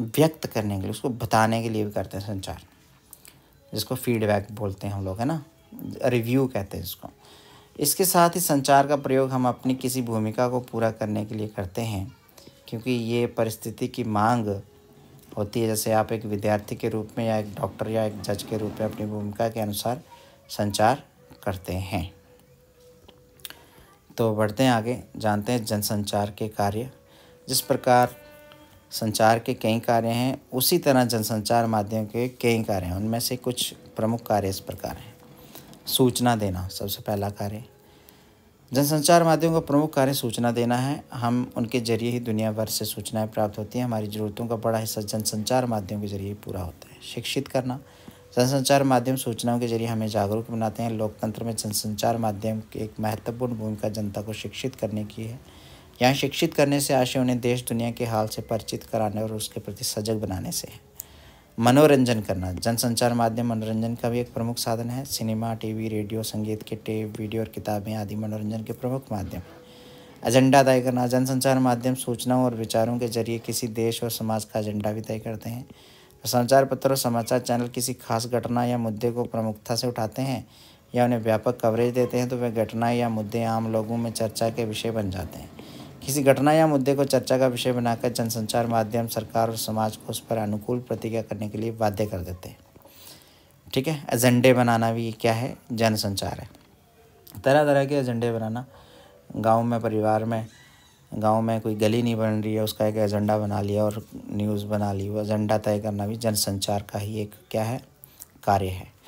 व्यक्त करने के लिए, उसको बताने के लिए भी करते हैं संचार। जिसको फीडबैक बोलते हैं हम लोग, है ना? रिव्यू कहते हैं इसको। इसके साथ ही संचार का प्रयोग हम अपनी किसी भूमिका को पूरा करने के लिए करते हैं, क्योंकि ये परिस्थिति की मांग होती है। जैसे आप एक विद्यार्थी के रूप में या एक डॉक्टर या एक जज के रूप में अपनी भूमिका के अनुसार संचार करते हैं। तो बढ़ते हैं आगे, जानते हैं जनसंचार के कार्य। जिस प्रकार संचार के कई कार्य हैं, उसी तरह जनसंचार माध्यम के कई कार्य हैं। उनमें से कुछ प्रमुख कार्य इस प्रकार हैं। सूचना देना सबसे पहला कार्य। जनसंचार माध्यम का प्रमुख कार्य सूचना देना है। हम उनके ज़रिए ही दुनिया भर से सूचनाएँ प्राप्त होती हैं। हमारी ज़रूरतों का बड़ा हिस्सा जनसंचार माध्यम के ज़रिए पूरा होता है। शिक्षित करना जनसंचार माध्यम सूचनाओं के ज़रिए हमें जागरूक बनाते हैं। लोकतंत्र में जनसंचार माध्यम की एक महत्वपूर्ण भूमिका जनता को शिक्षित करने की है। यहाँ शिक्षित करने से आशय उन्हें देश दुनिया के हाल से परिचित कराने और उसके प्रति सजग बनाने से। है मनोरंजन करना, जनसंचार माध्यम मनोरंजन का भी एक प्रमुख साधन है। सिनेमा, टीवी, रेडियो, संगीत के टेप, वीडियो और किताबें आदि मनोरंजन के प्रमुख माध्यम एजेंडा तय करना, जनसंचार माध्यम सूचनाओं और विचारों के ज़रिए किसी देश और समाज का एजेंडा भी तय करते हैं। समाचार पत्र और समाचार चैनल किसी खास घटना या मुद्दे को प्रमुखता से उठाते हैं या उन्हें व्यापक कवरेज देते हैं तो वह घटना या मुद्दे आम लोगों में चर्चा के विषय बन जाते हैं। किसी घटना या मुद्दे को चर्चा का विषय बनाकर जनसंचार माध्यम सरकार और समाज को उस पर अनुकूल प्रतिक्रिया करने के लिए बाध्य कर देते हैं। ठीक है, एजेंडे बनाना भी क्या है? जनसंचार है। तरह तरह के एजेंडे बनाना गाँव में, परिवार में गाँव में कोई गली नहीं बन रही है, उसका एक एजेंडा बना लिया और न्यूज़ बना ली। वो एजेंडा तय करना भी जनसंचार का ही एक क्या है? कार्य है।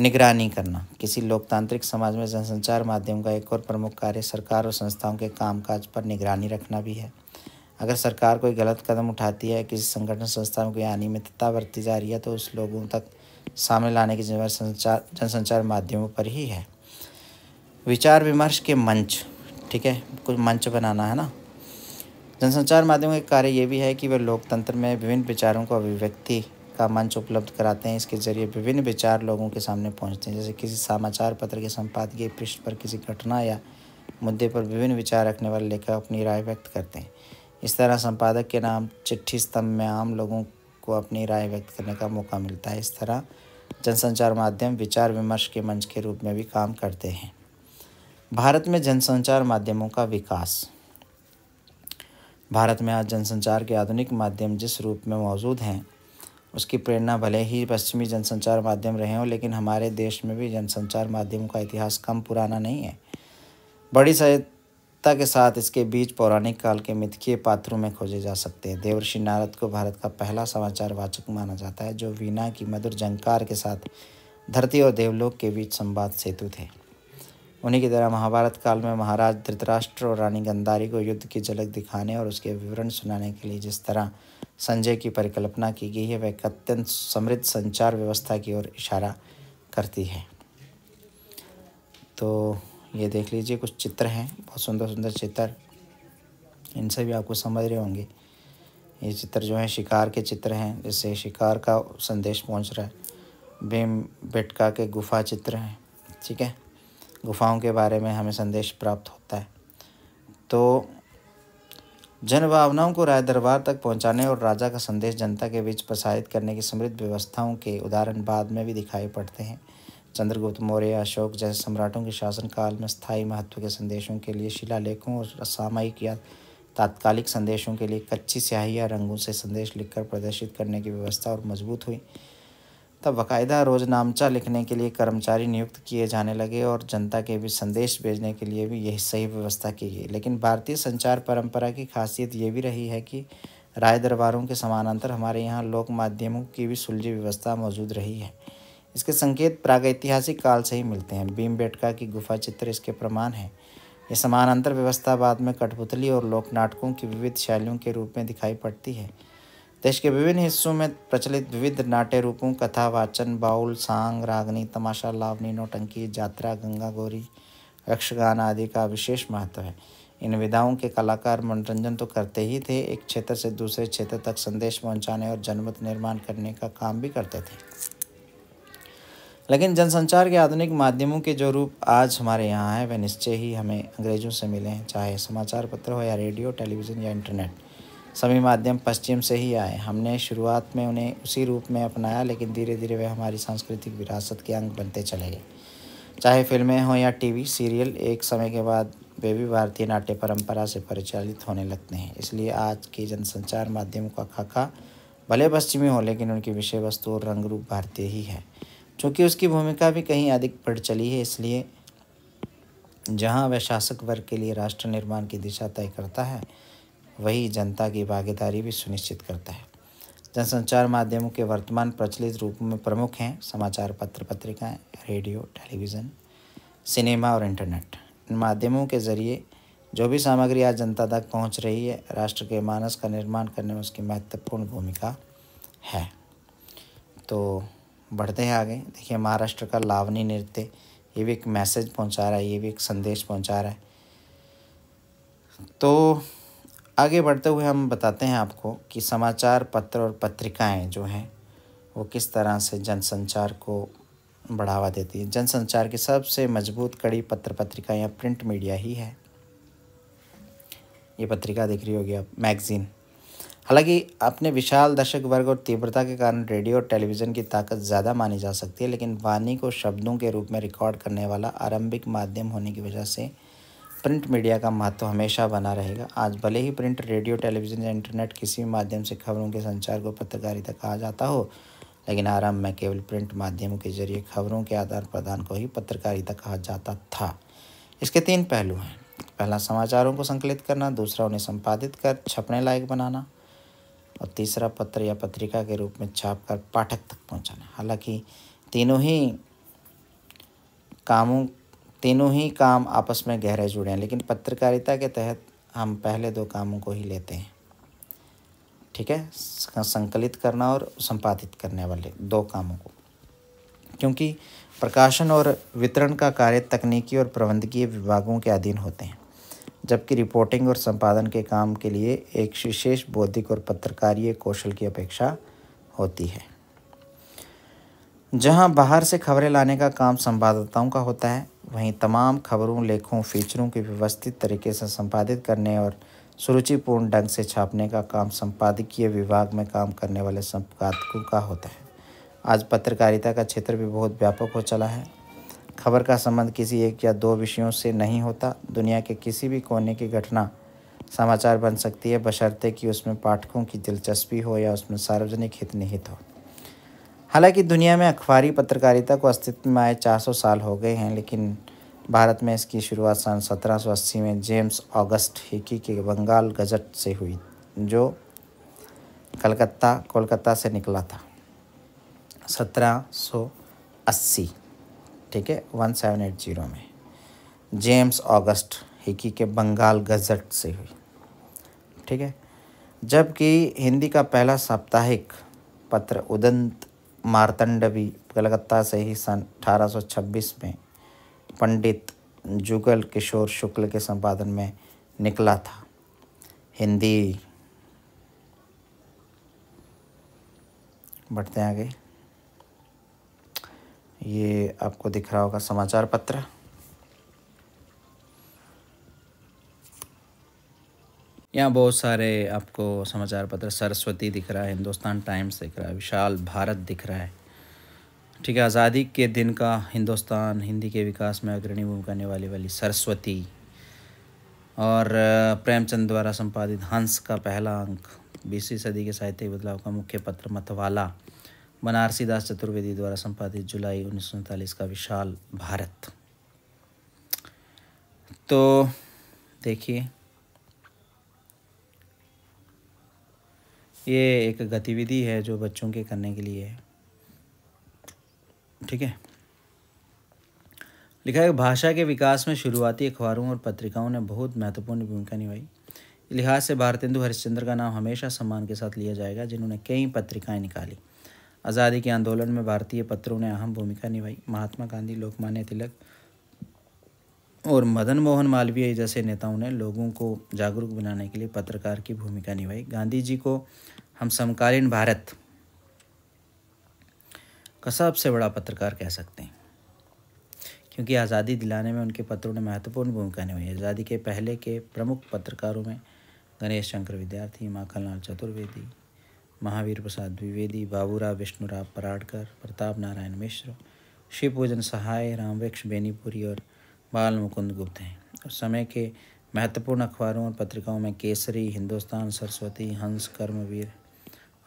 निगरानी करना। किसी लोकतांत्रिक समाज में जनसंचार माध्यम का एक और प्रमुख कार्य सरकार और संस्थाओं के कामकाज पर निगरानी रखना भी है। अगर सरकार कोई गलत कदम उठाती है, किसी संगठन, संस्था में कोई अनियमितता बरती जा रही है तो उस लोगों तक सामने लाने की जिम्मेवारी संचार, जनसंचार माध्यमों पर ही है। विचार विमर्श के मंच। ठीक है? कुछ मंच बनाना, है ना? जनसंचार माध्यम का कार्य ये भी है कि वे लोकतंत्र में विभिन्न विचारों को अभिव्यक्ति का मंच उपलब्ध कराते हैं। इसके ज़रिए विभिन्न विचार लोगों के सामने पहुँचते हैं। जैसे किसी समाचार पत्र के संपादकीय पृष्ठ पर किसी घटना या मुद्दे पर विभिन्न विचार रखने वाले लेखक अपनी राय व्यक्त करते हैं। इस तरह संपादक के नाम, चिट्ठी, स्तंभ में आम लोगों को अपनी राय व्यक्त करने का मौका मिलता है। इस तरह जनसंचार माध्यम विचार विमर्श के मंच के रूप में भी काम करते हैं। भारत में जनसंचार माध्यमों का विकास। भारत में आज जनसंचार के आधुनिक माध्यम जिस रूप में मौजूद हैं, उसकी प्रेरणा भले ही पश्चिमी जनसंचार माध्यम रहे हों, लेकिन हमारे देश में भी जनसंचार माध्यमों का इतिहास कम पुराना नहीं है। बड़ी सहायता के साथ इसके बीच पौराणिक काल के मिथकीय पात्रों में खोजे जा सकते हैं। देवर्षि नारद को भारत का पहला समाचार वाचक माना जाता है, जो वीणा की मधुर जंकार के साथ धरती और देवलोक के बीच संवाद सेतु थे। उन्हीं की तरह महाभारत काल में महाराज धृतराष्ट्र और रानी गंधारी को युद्ध की झलक दिखाने और उसके विवरण सुनाने के लिए जिस तरह संजय की परिकल्पना की गई है, वह एक अत्यंत समृद्ध संचार व्यवस्था की ओर इशारा करती है। तो ये देख लीजिए, कुछ चित्र हैं, बहुत सुंदर सुंदर चित्र। इनसे भी आपको समझ रहे होंगे। ये चित्र जो है, शिकार के चित्र हैं, जिससे शिकार का संदेश पहुँच रहा है। भीम बेटका के गुफा चित्र हैं, ठीक है? गुफाओं के बारे में हमें संदेश प्राप्त होता है। तो जन भावनाओं को राय दरबार तक पहुँचाने और राजा का संदेश जनता के बीच प्रसारित करने की समृद्ध व्यवस्थाओं के उदाहरण बाद में भी दिखाई पड़ते हैं। चंद्रगुप्त मौर्य, अशोक जैसे सम्राटों के शासनकाल में स्थायी महत्व के संदेशों के लिए शिलालेखों और सामयिक या तात्कालिक संदेशों के लिए कच्ची स्याही या रंगों से संदेश लिखकर प्रदर्शित करने की व्यवस्था और मज़बूत हुई। तब बाकायदा रोजनामचा लिखने के लिए कर्मचारी नियुक्त किए जाने लगे और जनता के बीच संदेश भेजने के लिए भी यही सही व्यवस्था की गई। लेकिन भारतीय संचार परंपरा की खासियत ये भी रही है कि राय दरबारों के समानांतर हमारे यहाँ लोक माध्यमों की भी सुलझी व्यवस्था मौजूद रही है। इसके संकेत प्रागैतिहासिक काल से ही मिलते हैं। भीम की गुफा चित्र इसके प्रमाण है। ये समानांतर व्यवस्था बाद में कठपुतली और लोक नाटकों की विविध शैलियों के रूप में दिखाई पड़ती है। देश के विभिन्न हिस्सों में प्रचलित विविध नाट्य रूपों, कथा, वाचन, बाउल, सांग, रागनी, तमाशा, लावनी, नौटंकी, जात्रा, गंगा, गौरी, यक्षगान आदि का विशेष महत्व है। इन विधाओं के कलाकार मनोरंजन तो करते ही थे, एक क्षेत्र से दूसरे क्षेत्र तक संदेश पहुँचाने और जनमत निर्माण करने का काम भी करते थे। लेकिन जनसंचार के आधुनिक माध्यमों के जो रूप आज हमारे यहाँ हैं, वे निश्चय ही हमें अंग्रेज़ों से मिले हैं, चाहे समाचार पत्र हो या रेडियो, टेलीविज़न या इंटरनेट। सभी माध्यम पश्चिम से ही आए। हमने शुरुआत में उन्हें उसी रूप में अपनाया, लेकिन धीरे धीरे वे हमारी सांस्कृतिक विरासत के अंग बनते चले गए। चाहे फ़िल्में हों या टीवी, सीरियल, एक समय के बाद वे भी भारतीय नाट्य परंपरा से परिचालित होने लगते हैं। इसलिए आज के जनसंचार माध्यमों का खाका भले पश्चिमी हो, लेकिन उनकी विषय वस्तु और रंग रूप भारतीय ही है चूँकि उसकी भूमिका भी कहीं अधिक बढ़ चली है। इसलिए जहाँ वह शासक वर्ग के लिए राष्ट्र निर्माण की दिशा तय करता है वही जनता की भागीदारी भी सुनिश्चित करता है। जनसंचार माध्यमों के वर्तमान प्रचलित रूप में प्रमुख हैं। समाचार पत्र पत्रिकाएँ, रेडियो, टेलीविज़न, सिनेमा और इंटरनेट। इन माध्यमों के ज़रिए जो भी सामग्री आज जनता तक पहुँच रही है, राष्ट्र के मानस का निर्माण करने में उसकी महत्वपूर्ण भूमिका है। तो बढ़ते हैं आगे। देखिए, महाराष्ट्र का लावनी नृत्य, ये भी एक मैसेज पहुँचा रहा है, ये भी एक संदेश पहुँचा रहा है। तो आगे बढ़ते हुए हम बताते हैं आपको कि समाचार पत्र और पत्रिकाएँ जो हैं, वो किस तरह से जनसंचार को बढ़ावा देती है। जनसंचार की सबसे मज़बूत कड़ी पत्र पत्रिका या प्रिंट मीडिया ही है। ये पत्रिका दिख रही होगी आप, मैगज़ीन। हालाँकि अपने विशाल दर्शक वर्ग और तीव्रता के कारण रेडियो और टेलीविज़न की ताकत ज़्यादा मानी जा सकती है, लेकिन वाणी को शब्दों के रूप में रिकॉर्ड करने वाला आरंभिक माध्यम होने की वजह से प्रिंट मीडिया का महत्व हमेशा बना रहेगा। आज भले ही प्रिंट, रेडियो, टेलीविज़न या इंटरनेट किसी भी माध्यम से खबरों के संचार को पत्रकारिता कहा जाता हो, लेकिन आरंभ में केवल प्रिंट माध्यमों के ज़रिए खबरों के आदान प्रदान को ही पत्रकारिता कहा जाता था। इसके तीन पहलू हैं। पहला, समाचारों को संकलित करना। दूसरा, उन्हें संपादित कर छपने लायक बनाना। और तीसरा, पत्र या पत्रिका के रूप में छाप कर पाठक तक पहुँचाना। हालाँकि तीनों ही कामों तीनों ही काम आपस में गहरे जुड़े हैं, लेकिन पत्रकारिता के तहत हम पहले दो कामों को ही लेते हैं। ठीक है? संकलित करना और संपादित करने वाले दो कामों को। क्योंकि प्रकाशन और वितरण का कार्य तकनीकी और प्रबंधकीय विभागों के अधीन होते हैं, जबकि रिपोर्टिंग और संपादन के काम के लिए एक विशेष बौद्धिक और पत्रकारीय कौशल की अपेक्षा होती है। जहाँ बाहर से खबरें लाने का काम संवाददाताओं का होता है वहीं तमाम खबरों, लेखों फीचरों की व्यवस्थित तरीके से संपादित करने और सुरुचिपूर्ण ढंग से छापने का काम संपादकीय विभाग में काम करने वाले संपादकों का होता है। आज पत्रकारिता का क्षेत्र भी बहुत व्यापक हो चला है। खबर का संबंध किसी एक या दो विषयों से नहीं होता। दुनिया के किसी भी कोने की घटना समाचार बन सकती है, बशर्ते कि उसमें पाठकों की दिलचस्पी हो या उसमें सार्वजनिक हित निहित हो। हालाँकि दुनिया में अखबारी पत्रकारिता को अस्तित्व में आए 400 साल हो गए हैं, लेकिन भारत में इसकी शुरुआत सन 1780 में जेम्स ऑगस्ट हिकी के बंगाल गजट से हुई, जो कलकत्ता, कोलकाता से निकला था। 1780 ठीक है, वन सेवन एट ज़ीरो में जेम्स ऑगस्ट हिकी के बंगाल गजट से हुई, ठीक है। जबकि हिंदी का पहला साप्ताहिक पत्र उदंत मार्तंडवी, कलकत्ता से ही सन 1826 में पंडित जुगल किशोर शुक्ल के संपादन में निकला था। हिंदी। बढ़ते आगे। ये आपको दिख रहा होगा समाचार पत्र। यहाँ बहुत सारे आपको समाचार पत्र, सरस्वती दिख रहा है, हिंदुस्तान टाइम्स दिख रहा है, विशाल भारत दिख रहा है। ठीक है, आज़ादी के दिन का हिंदुस्तान, हिंदी के विकास में अग्रणी भूमिका निभाने वाली सरस्वती। और प्रेमचंद द्वारा संपादित हंस का पहला अंक, बीसवीं सदी के साहित्यिक बदलाव का मुख्य पत्र मतवाला। बनारसी दास चतुर्वेदी द्वारा संपादित जुलाई उन्नीस सौ उनतालीस का विशाल भारत। तो देखिए ये एक गतिविधि है जो बच्चों के करने के लिए है। ठीक है? लिखा है, भाषा के विकास में शुरुआती अखबारों और पत्रिकाओं ने बहुत महत्वपूर्ण भूमिका निभाई। लिहाज से भारतेंदु हरिश्चंद्र का नाम हमेशा सम्मान के साथ लिया जाएगा, जिन्होंने कई पत्रिकाएँ निकाली। आज़ादी के आंदोलन में भारतीय पत्रों ने अहम भूमिका निभाई। महात्मा गांधी, लोकमान्य तिलक और मदन मोहन मालवीय जैसे नेताओं ने लोगों को जागरूक बनाने के लिए पत्रकार की भूमिका निभाई। गांधी जी को हम समकालीन भारत का सबसे बड़ा पत्रकार कह सकते हैं। क्योंकि आज़ादी दिलाने में उनके पत्रों ने महत्वपूर्ण भूमिका निभाई। आज़ादी के पहले के प्रमुख पत्रकारों में गणेश शंकर विद्यार्थी माखनलाल चतुर्वेदी, महावीर प्रसाद द्विवेदी, बाबूराव विष्णुराव पराड़कर, प्रताप नारायण मिश्र, शिवपूजन सहाय, रामवृक्ष बेनीपुरी और बाल मुकुंद गुप्त हैं। उस समय के महत्वपूर्ण अखबारों और पत्रिकाओं में केसरी, हिंदुस्तान, सरस्वती, हंस, कर्मवीर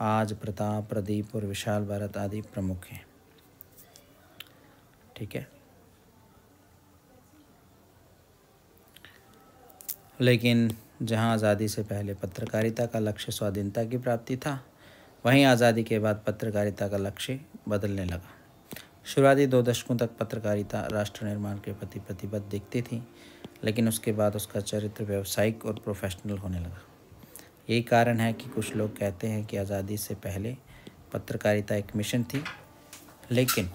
आज प्रताप, प्रदीप और विशाल भारत आदि प्रमुख हैं। ठीक है? लेकिन जहाँ आज़ादी से पहले पत्रकारिता का लक्ष्य स्वाधीनता की प्राप्ति था, वहीं आज़ादी के बाद पत्रकारिता का लक्ष्य बदलने लगा। शुरुआती दो दशकों तक पत्रकारिता राष्ट्र निर्माण के प्रति प्रतिबद्ध दिखती थी, लेकिन उसके बाद उसका चरित्र व्यावसायिक और प्रोफेशनल होने लगा। यही कारण है कि कुछ लोग कहते हैं कि आज़ादी से पहले पत्रकारिता एक मिशन थी, लेकिन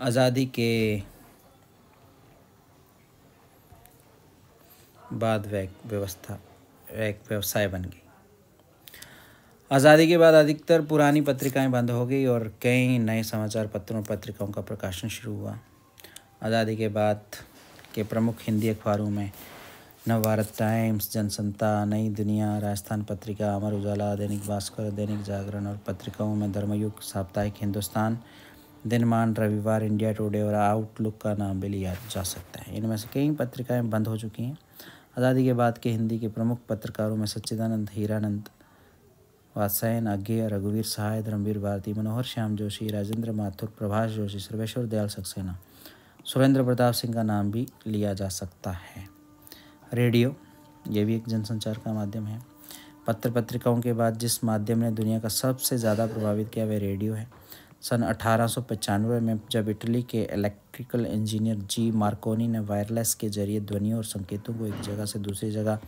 आज़ादी के बाद व्यवस्था एक व्यवसाय बन गई। आज़ादी के बाद अधिकतर पुरानी पत्रिकाएँ बंद हो गई और कई नए समाचार पत्रों पत्रिकाओं का प्रकाशन शुरू हुआ। आज़ादी के बाद के प्रमुख हिंदी अखबारों में नवभारत टाइम्स, जनसंता, नई दुनिया, राजस्थान पत्रिका, अमर उजाला, दैनिक भास्कर, दैनिक जागरण और पत्रिकाओं में धर्मयुग, साप्ताहिक हिंदुस्तान दिनमान रविवार, इंडिया टुडे और आउटलुक का नाम भी लिया जा सकता है। इनमें से कई पत्रिकाएँ बंद हो चुकी हैं। आज़ादी के बाद के हिंदी के प्रमुख पत्रकारों में सच्चिदानंद, हीरानंद वात्सायन अज्ञे रघुवीर सहाय, धर्मवीर भारती, मनोहर श्याम जोशी, राजेंद्र माथुर, प्रभाष जोशी, सर्वेश्वर दयाल सक्सेना, सुरेंद्र प्रताप सिंह का नाम भी लिया जा सकता है। रेडियो, ये भी एक जनसंचार का माध्यम है। पत्र पत्रिकाओं के बाद जिस माध्यम ने दुनिया का सबसे ज़्यादा प्रभावित किया, वह रेडियो है। सन अठारह में जब इटली के इलेक्ट्रिकल इंजीनियर जी मार्कोनी ने वायरलेस के ज़रिए ध्वनियों और संकेतों को एक जगह से दूसरी जगह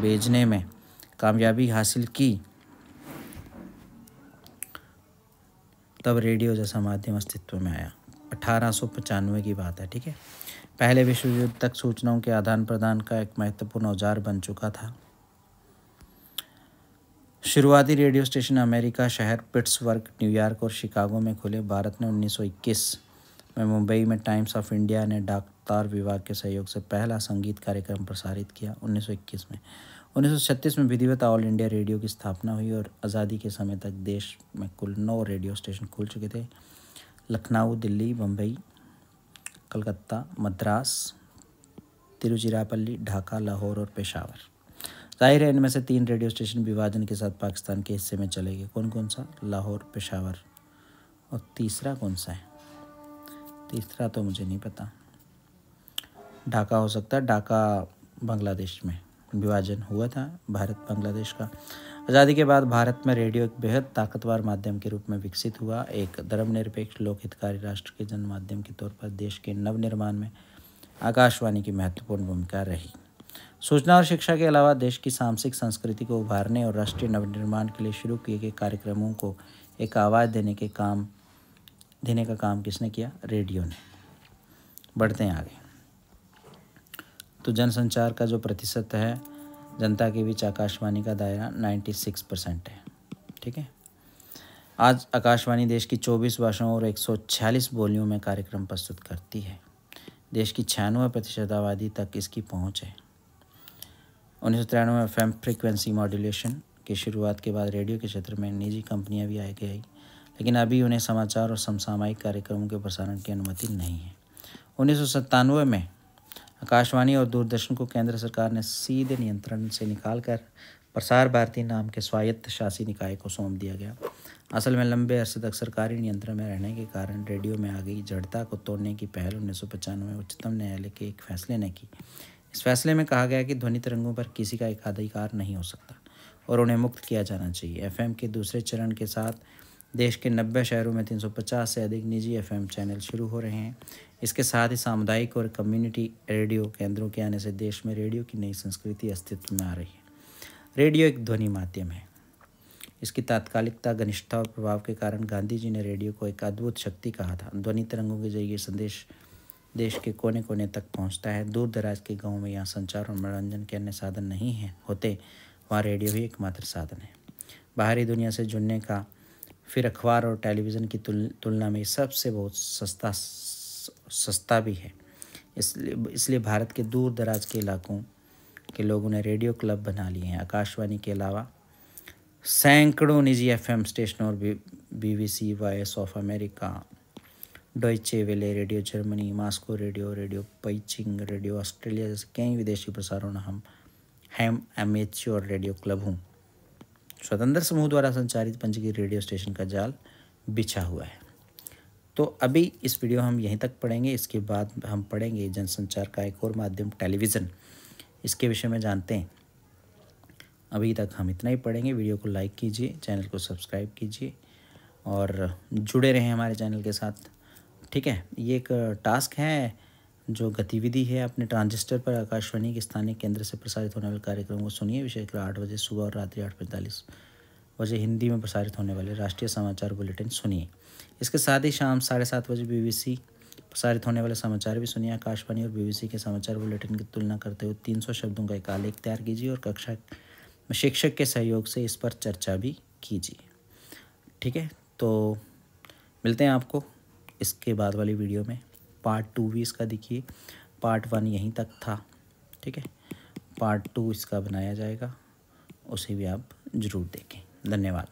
भेजने में कामयाबी हासिल की, तब रेडियो जैसा माध्यम अस्तित्व में आया। अठारह की बात है, ठीक है? पहले विश्व युद्ध तक सूचनाओं के आदान प्रदान का एक महत्वपूर्ण औज़ार बन चुका था। शुरुआती रेडियो स्टेशन अमेरिका शहर पिट्सबर्ग न्यूयॉर्क और शिकागो में खुले। भारत ने 1921 में मुंबई में टाइम्स ऑफ़ इंडिया ने डाकतार विभाग के सहयोग से पहला संगीत कार्यक्रम प्रसारित किया 1921 में। 1936 में विधिवत ऑल इंडिया रेडियो की स्थापना हुई और आज़ादी के समय तक देश में कुल नौ रेडियो स्टेशन खुल चुके थे। लखनऊ, दिल्ली, बम्बई, कलकत्ता, मद्रास, तिरुचिरापल्ली, ढाका, लाहौर और पेशावर। ज़ाहिर है, इनमें से तीन रेडियो स्टेशन विभाजन के साथ पाकिस्तान के हिस्से में चले गए। कौन कौन सा? लाहौर, पेशावर और तीसरा कौन सा है? तीसरा तो मुझे नहीं पता। ढाका हो सकता है। ढाका, बांग्लादेश में विभाजन हुआ था भारत बांग्लादेश का। आज़ादी के बाद भारत में रेडियो एक बेहद ताकतवर माध्यम के रूप में विकसित हुआ। एक धर्मनिरपेक्ष, लोकहितकारी राष्ट्र के जन माध्यम के तौर पर देश के नवनिर्माण में आकाशवाणी की महत्वपूर्ण भूमिका रही। सूचना और शिक्षा के अलावा देश की सांसिक संस्कृति को उभारने और राष्ट्रीय नवनिर्माण के लिए शुरू किए गए कार्यक्रमों को एक आवाज़ देने के काम, देने का काम किसने किया? रेडियो ने। बढ़ते हैं आगे। तो जनसंचार का जो प्रतिशत है जनता के बीच आकाशवाणी का दायरा नाइन्टी सिक्स परसेंट है। ठीक है? आज आकाशवाणी देश की चौबीस भाषाओं और एक सौ छियालीस बोलियों में कार्यक्रम प्रस्तुत करती है। देश की छियानवे प्रतिशत आबादी तक इसकी पहुँच है। उन्नीस सौ तिरानवे एफ़ फ्रिक्वेंसी मॉड्यूलेशन की शुरुआत के बाद रेडियो के क्षेत्र में निजी कंपनियाँ भी आई गई लेकिन अभी उन्हें समाचार और समसामयिक कार्यक्रमों के प्रसारण की अनुमति नहीं है। उन्नीस सौ सत्तानवे में आकाशवाणी और दूरदर्शन को केंद्र सरकार ने सीधे नियंत्रण से निकालकर प्रसार भारती नाम के स्वायत्त शासी निकाय को सौंप दिया गया। असल में लंबे अरसे तक सरकारी नियंत्रण में रहने के कारण रेडियो में आ गई जड़ता को तोड़ने की पहल उन्नीस में उच्चतम न्यायालय के एक फैसले ने की। इस फैसले में कहा गया कि ध्वनि तरंगों पर किसी का एकाधिकार नहीं हो सकता और उन्हें मुक्त किया जाना चाहिए। एफएम के दूसरे चरण के साथ देश के नब्बे शहरों में 350 से अधिक निजी एफएम चैनल शुरू हो रहे हैं। इसके साथ ही सामुदायिक और कम्युनिटी रेडियो केंद्रों के आने से देश में रेडियो की नई संस्कृति अस्तित्व में आ रही है। रेडियो एक ध्वनि माध्यम है। इसकी तात्कालिकता, घनिष्ठता और प्रभाव के कारण गांधी जी ने रेडियो को एक अद्भुत शक्ति कहा था। ध्वनि तरंगों के ज़रिए संदेश देश के कोने कोने तक पहुँचता है। दूर दराज के गाँव में यहाँ संचार और मनोरंजन के अन्य साधन नहीं हैं। होते, वहाँ रेडियो ही एकमात्र साधन है। बाहरी दुनिया से जुड़ने का फिर अखबार और टेलीविज़न की तुल, तुलना में सबसे बहुत सस्ता सस्ता भी है। इसलिए इसलिए भारत के दूर दराज के इलाकों के लोगों ने रेडियो क्लब बना लिए हैं। आकाशवाणी के अलावा सैकड़ों निजी एफएम स्टेशन और B B C voice of America Deutsche Welle radio Germany Moscow radio radio Peking radio Australia जैसे कई विदेशी प्रसारों हम हैम एमेच्योर रेडियो क्लब हूँ। स्वतंत्र समूह द्वारा संचालित पंचगी रेडियो स्टेशन का जाल बिछा हुआ है। तो अभी इस वीडियो हम यहीं तक पढ़ेंगे, इसके बाद हम पढ़ेंगे जनसंचार का एक और माध्यम, टेलीविज़न। इसके विषय में जानते हैं। अभी तक हम इतना ही पढ़ेंगे। वीडियो को लाइक कीजिए, चैनल को सब्सक्राइब कीजिए और जुड़े रहें हमारे चैनल के साथ। ठीक है, ये एक टास्क है जो गतिविधि है, अपने ट्रांजिस्टर पर आकाशवाणी के स्थानीय केंद्र से प्रसारित होने वाले कार्यक्रम को सुनिए। विषय आठ बजे सुबह और रात्रि आठ पैंतालीस बजे हिंदी में प्रसारित होने वाले राष्ट्रीय समाचार बुलेटिन सुनिए। इसके साथ ही शाम साढ़े सात बजे बीबीसी प्रसारित होने वाले समाचार भी सुनिए। आकाशवाणी और बीबीसी के समाचार बुलेटिन की तुलना करते हुए तीन सौ शब्दों का एक आलेख तैयार कीजिए और कक्षा में शिक्षक के सहयोग से इस पर चर्चा भी कीजिए। ठीक है तो मिलते हैं आपको इसके बाद वाली वीडियो में। पार्ट टू भी इसका देखिए। पार्ट वन यहीं तक था, ठीक है? पार्ट टू इसका बनाया जाएगा, उसे भी आप ज़रूर देखें। धन्यवाद।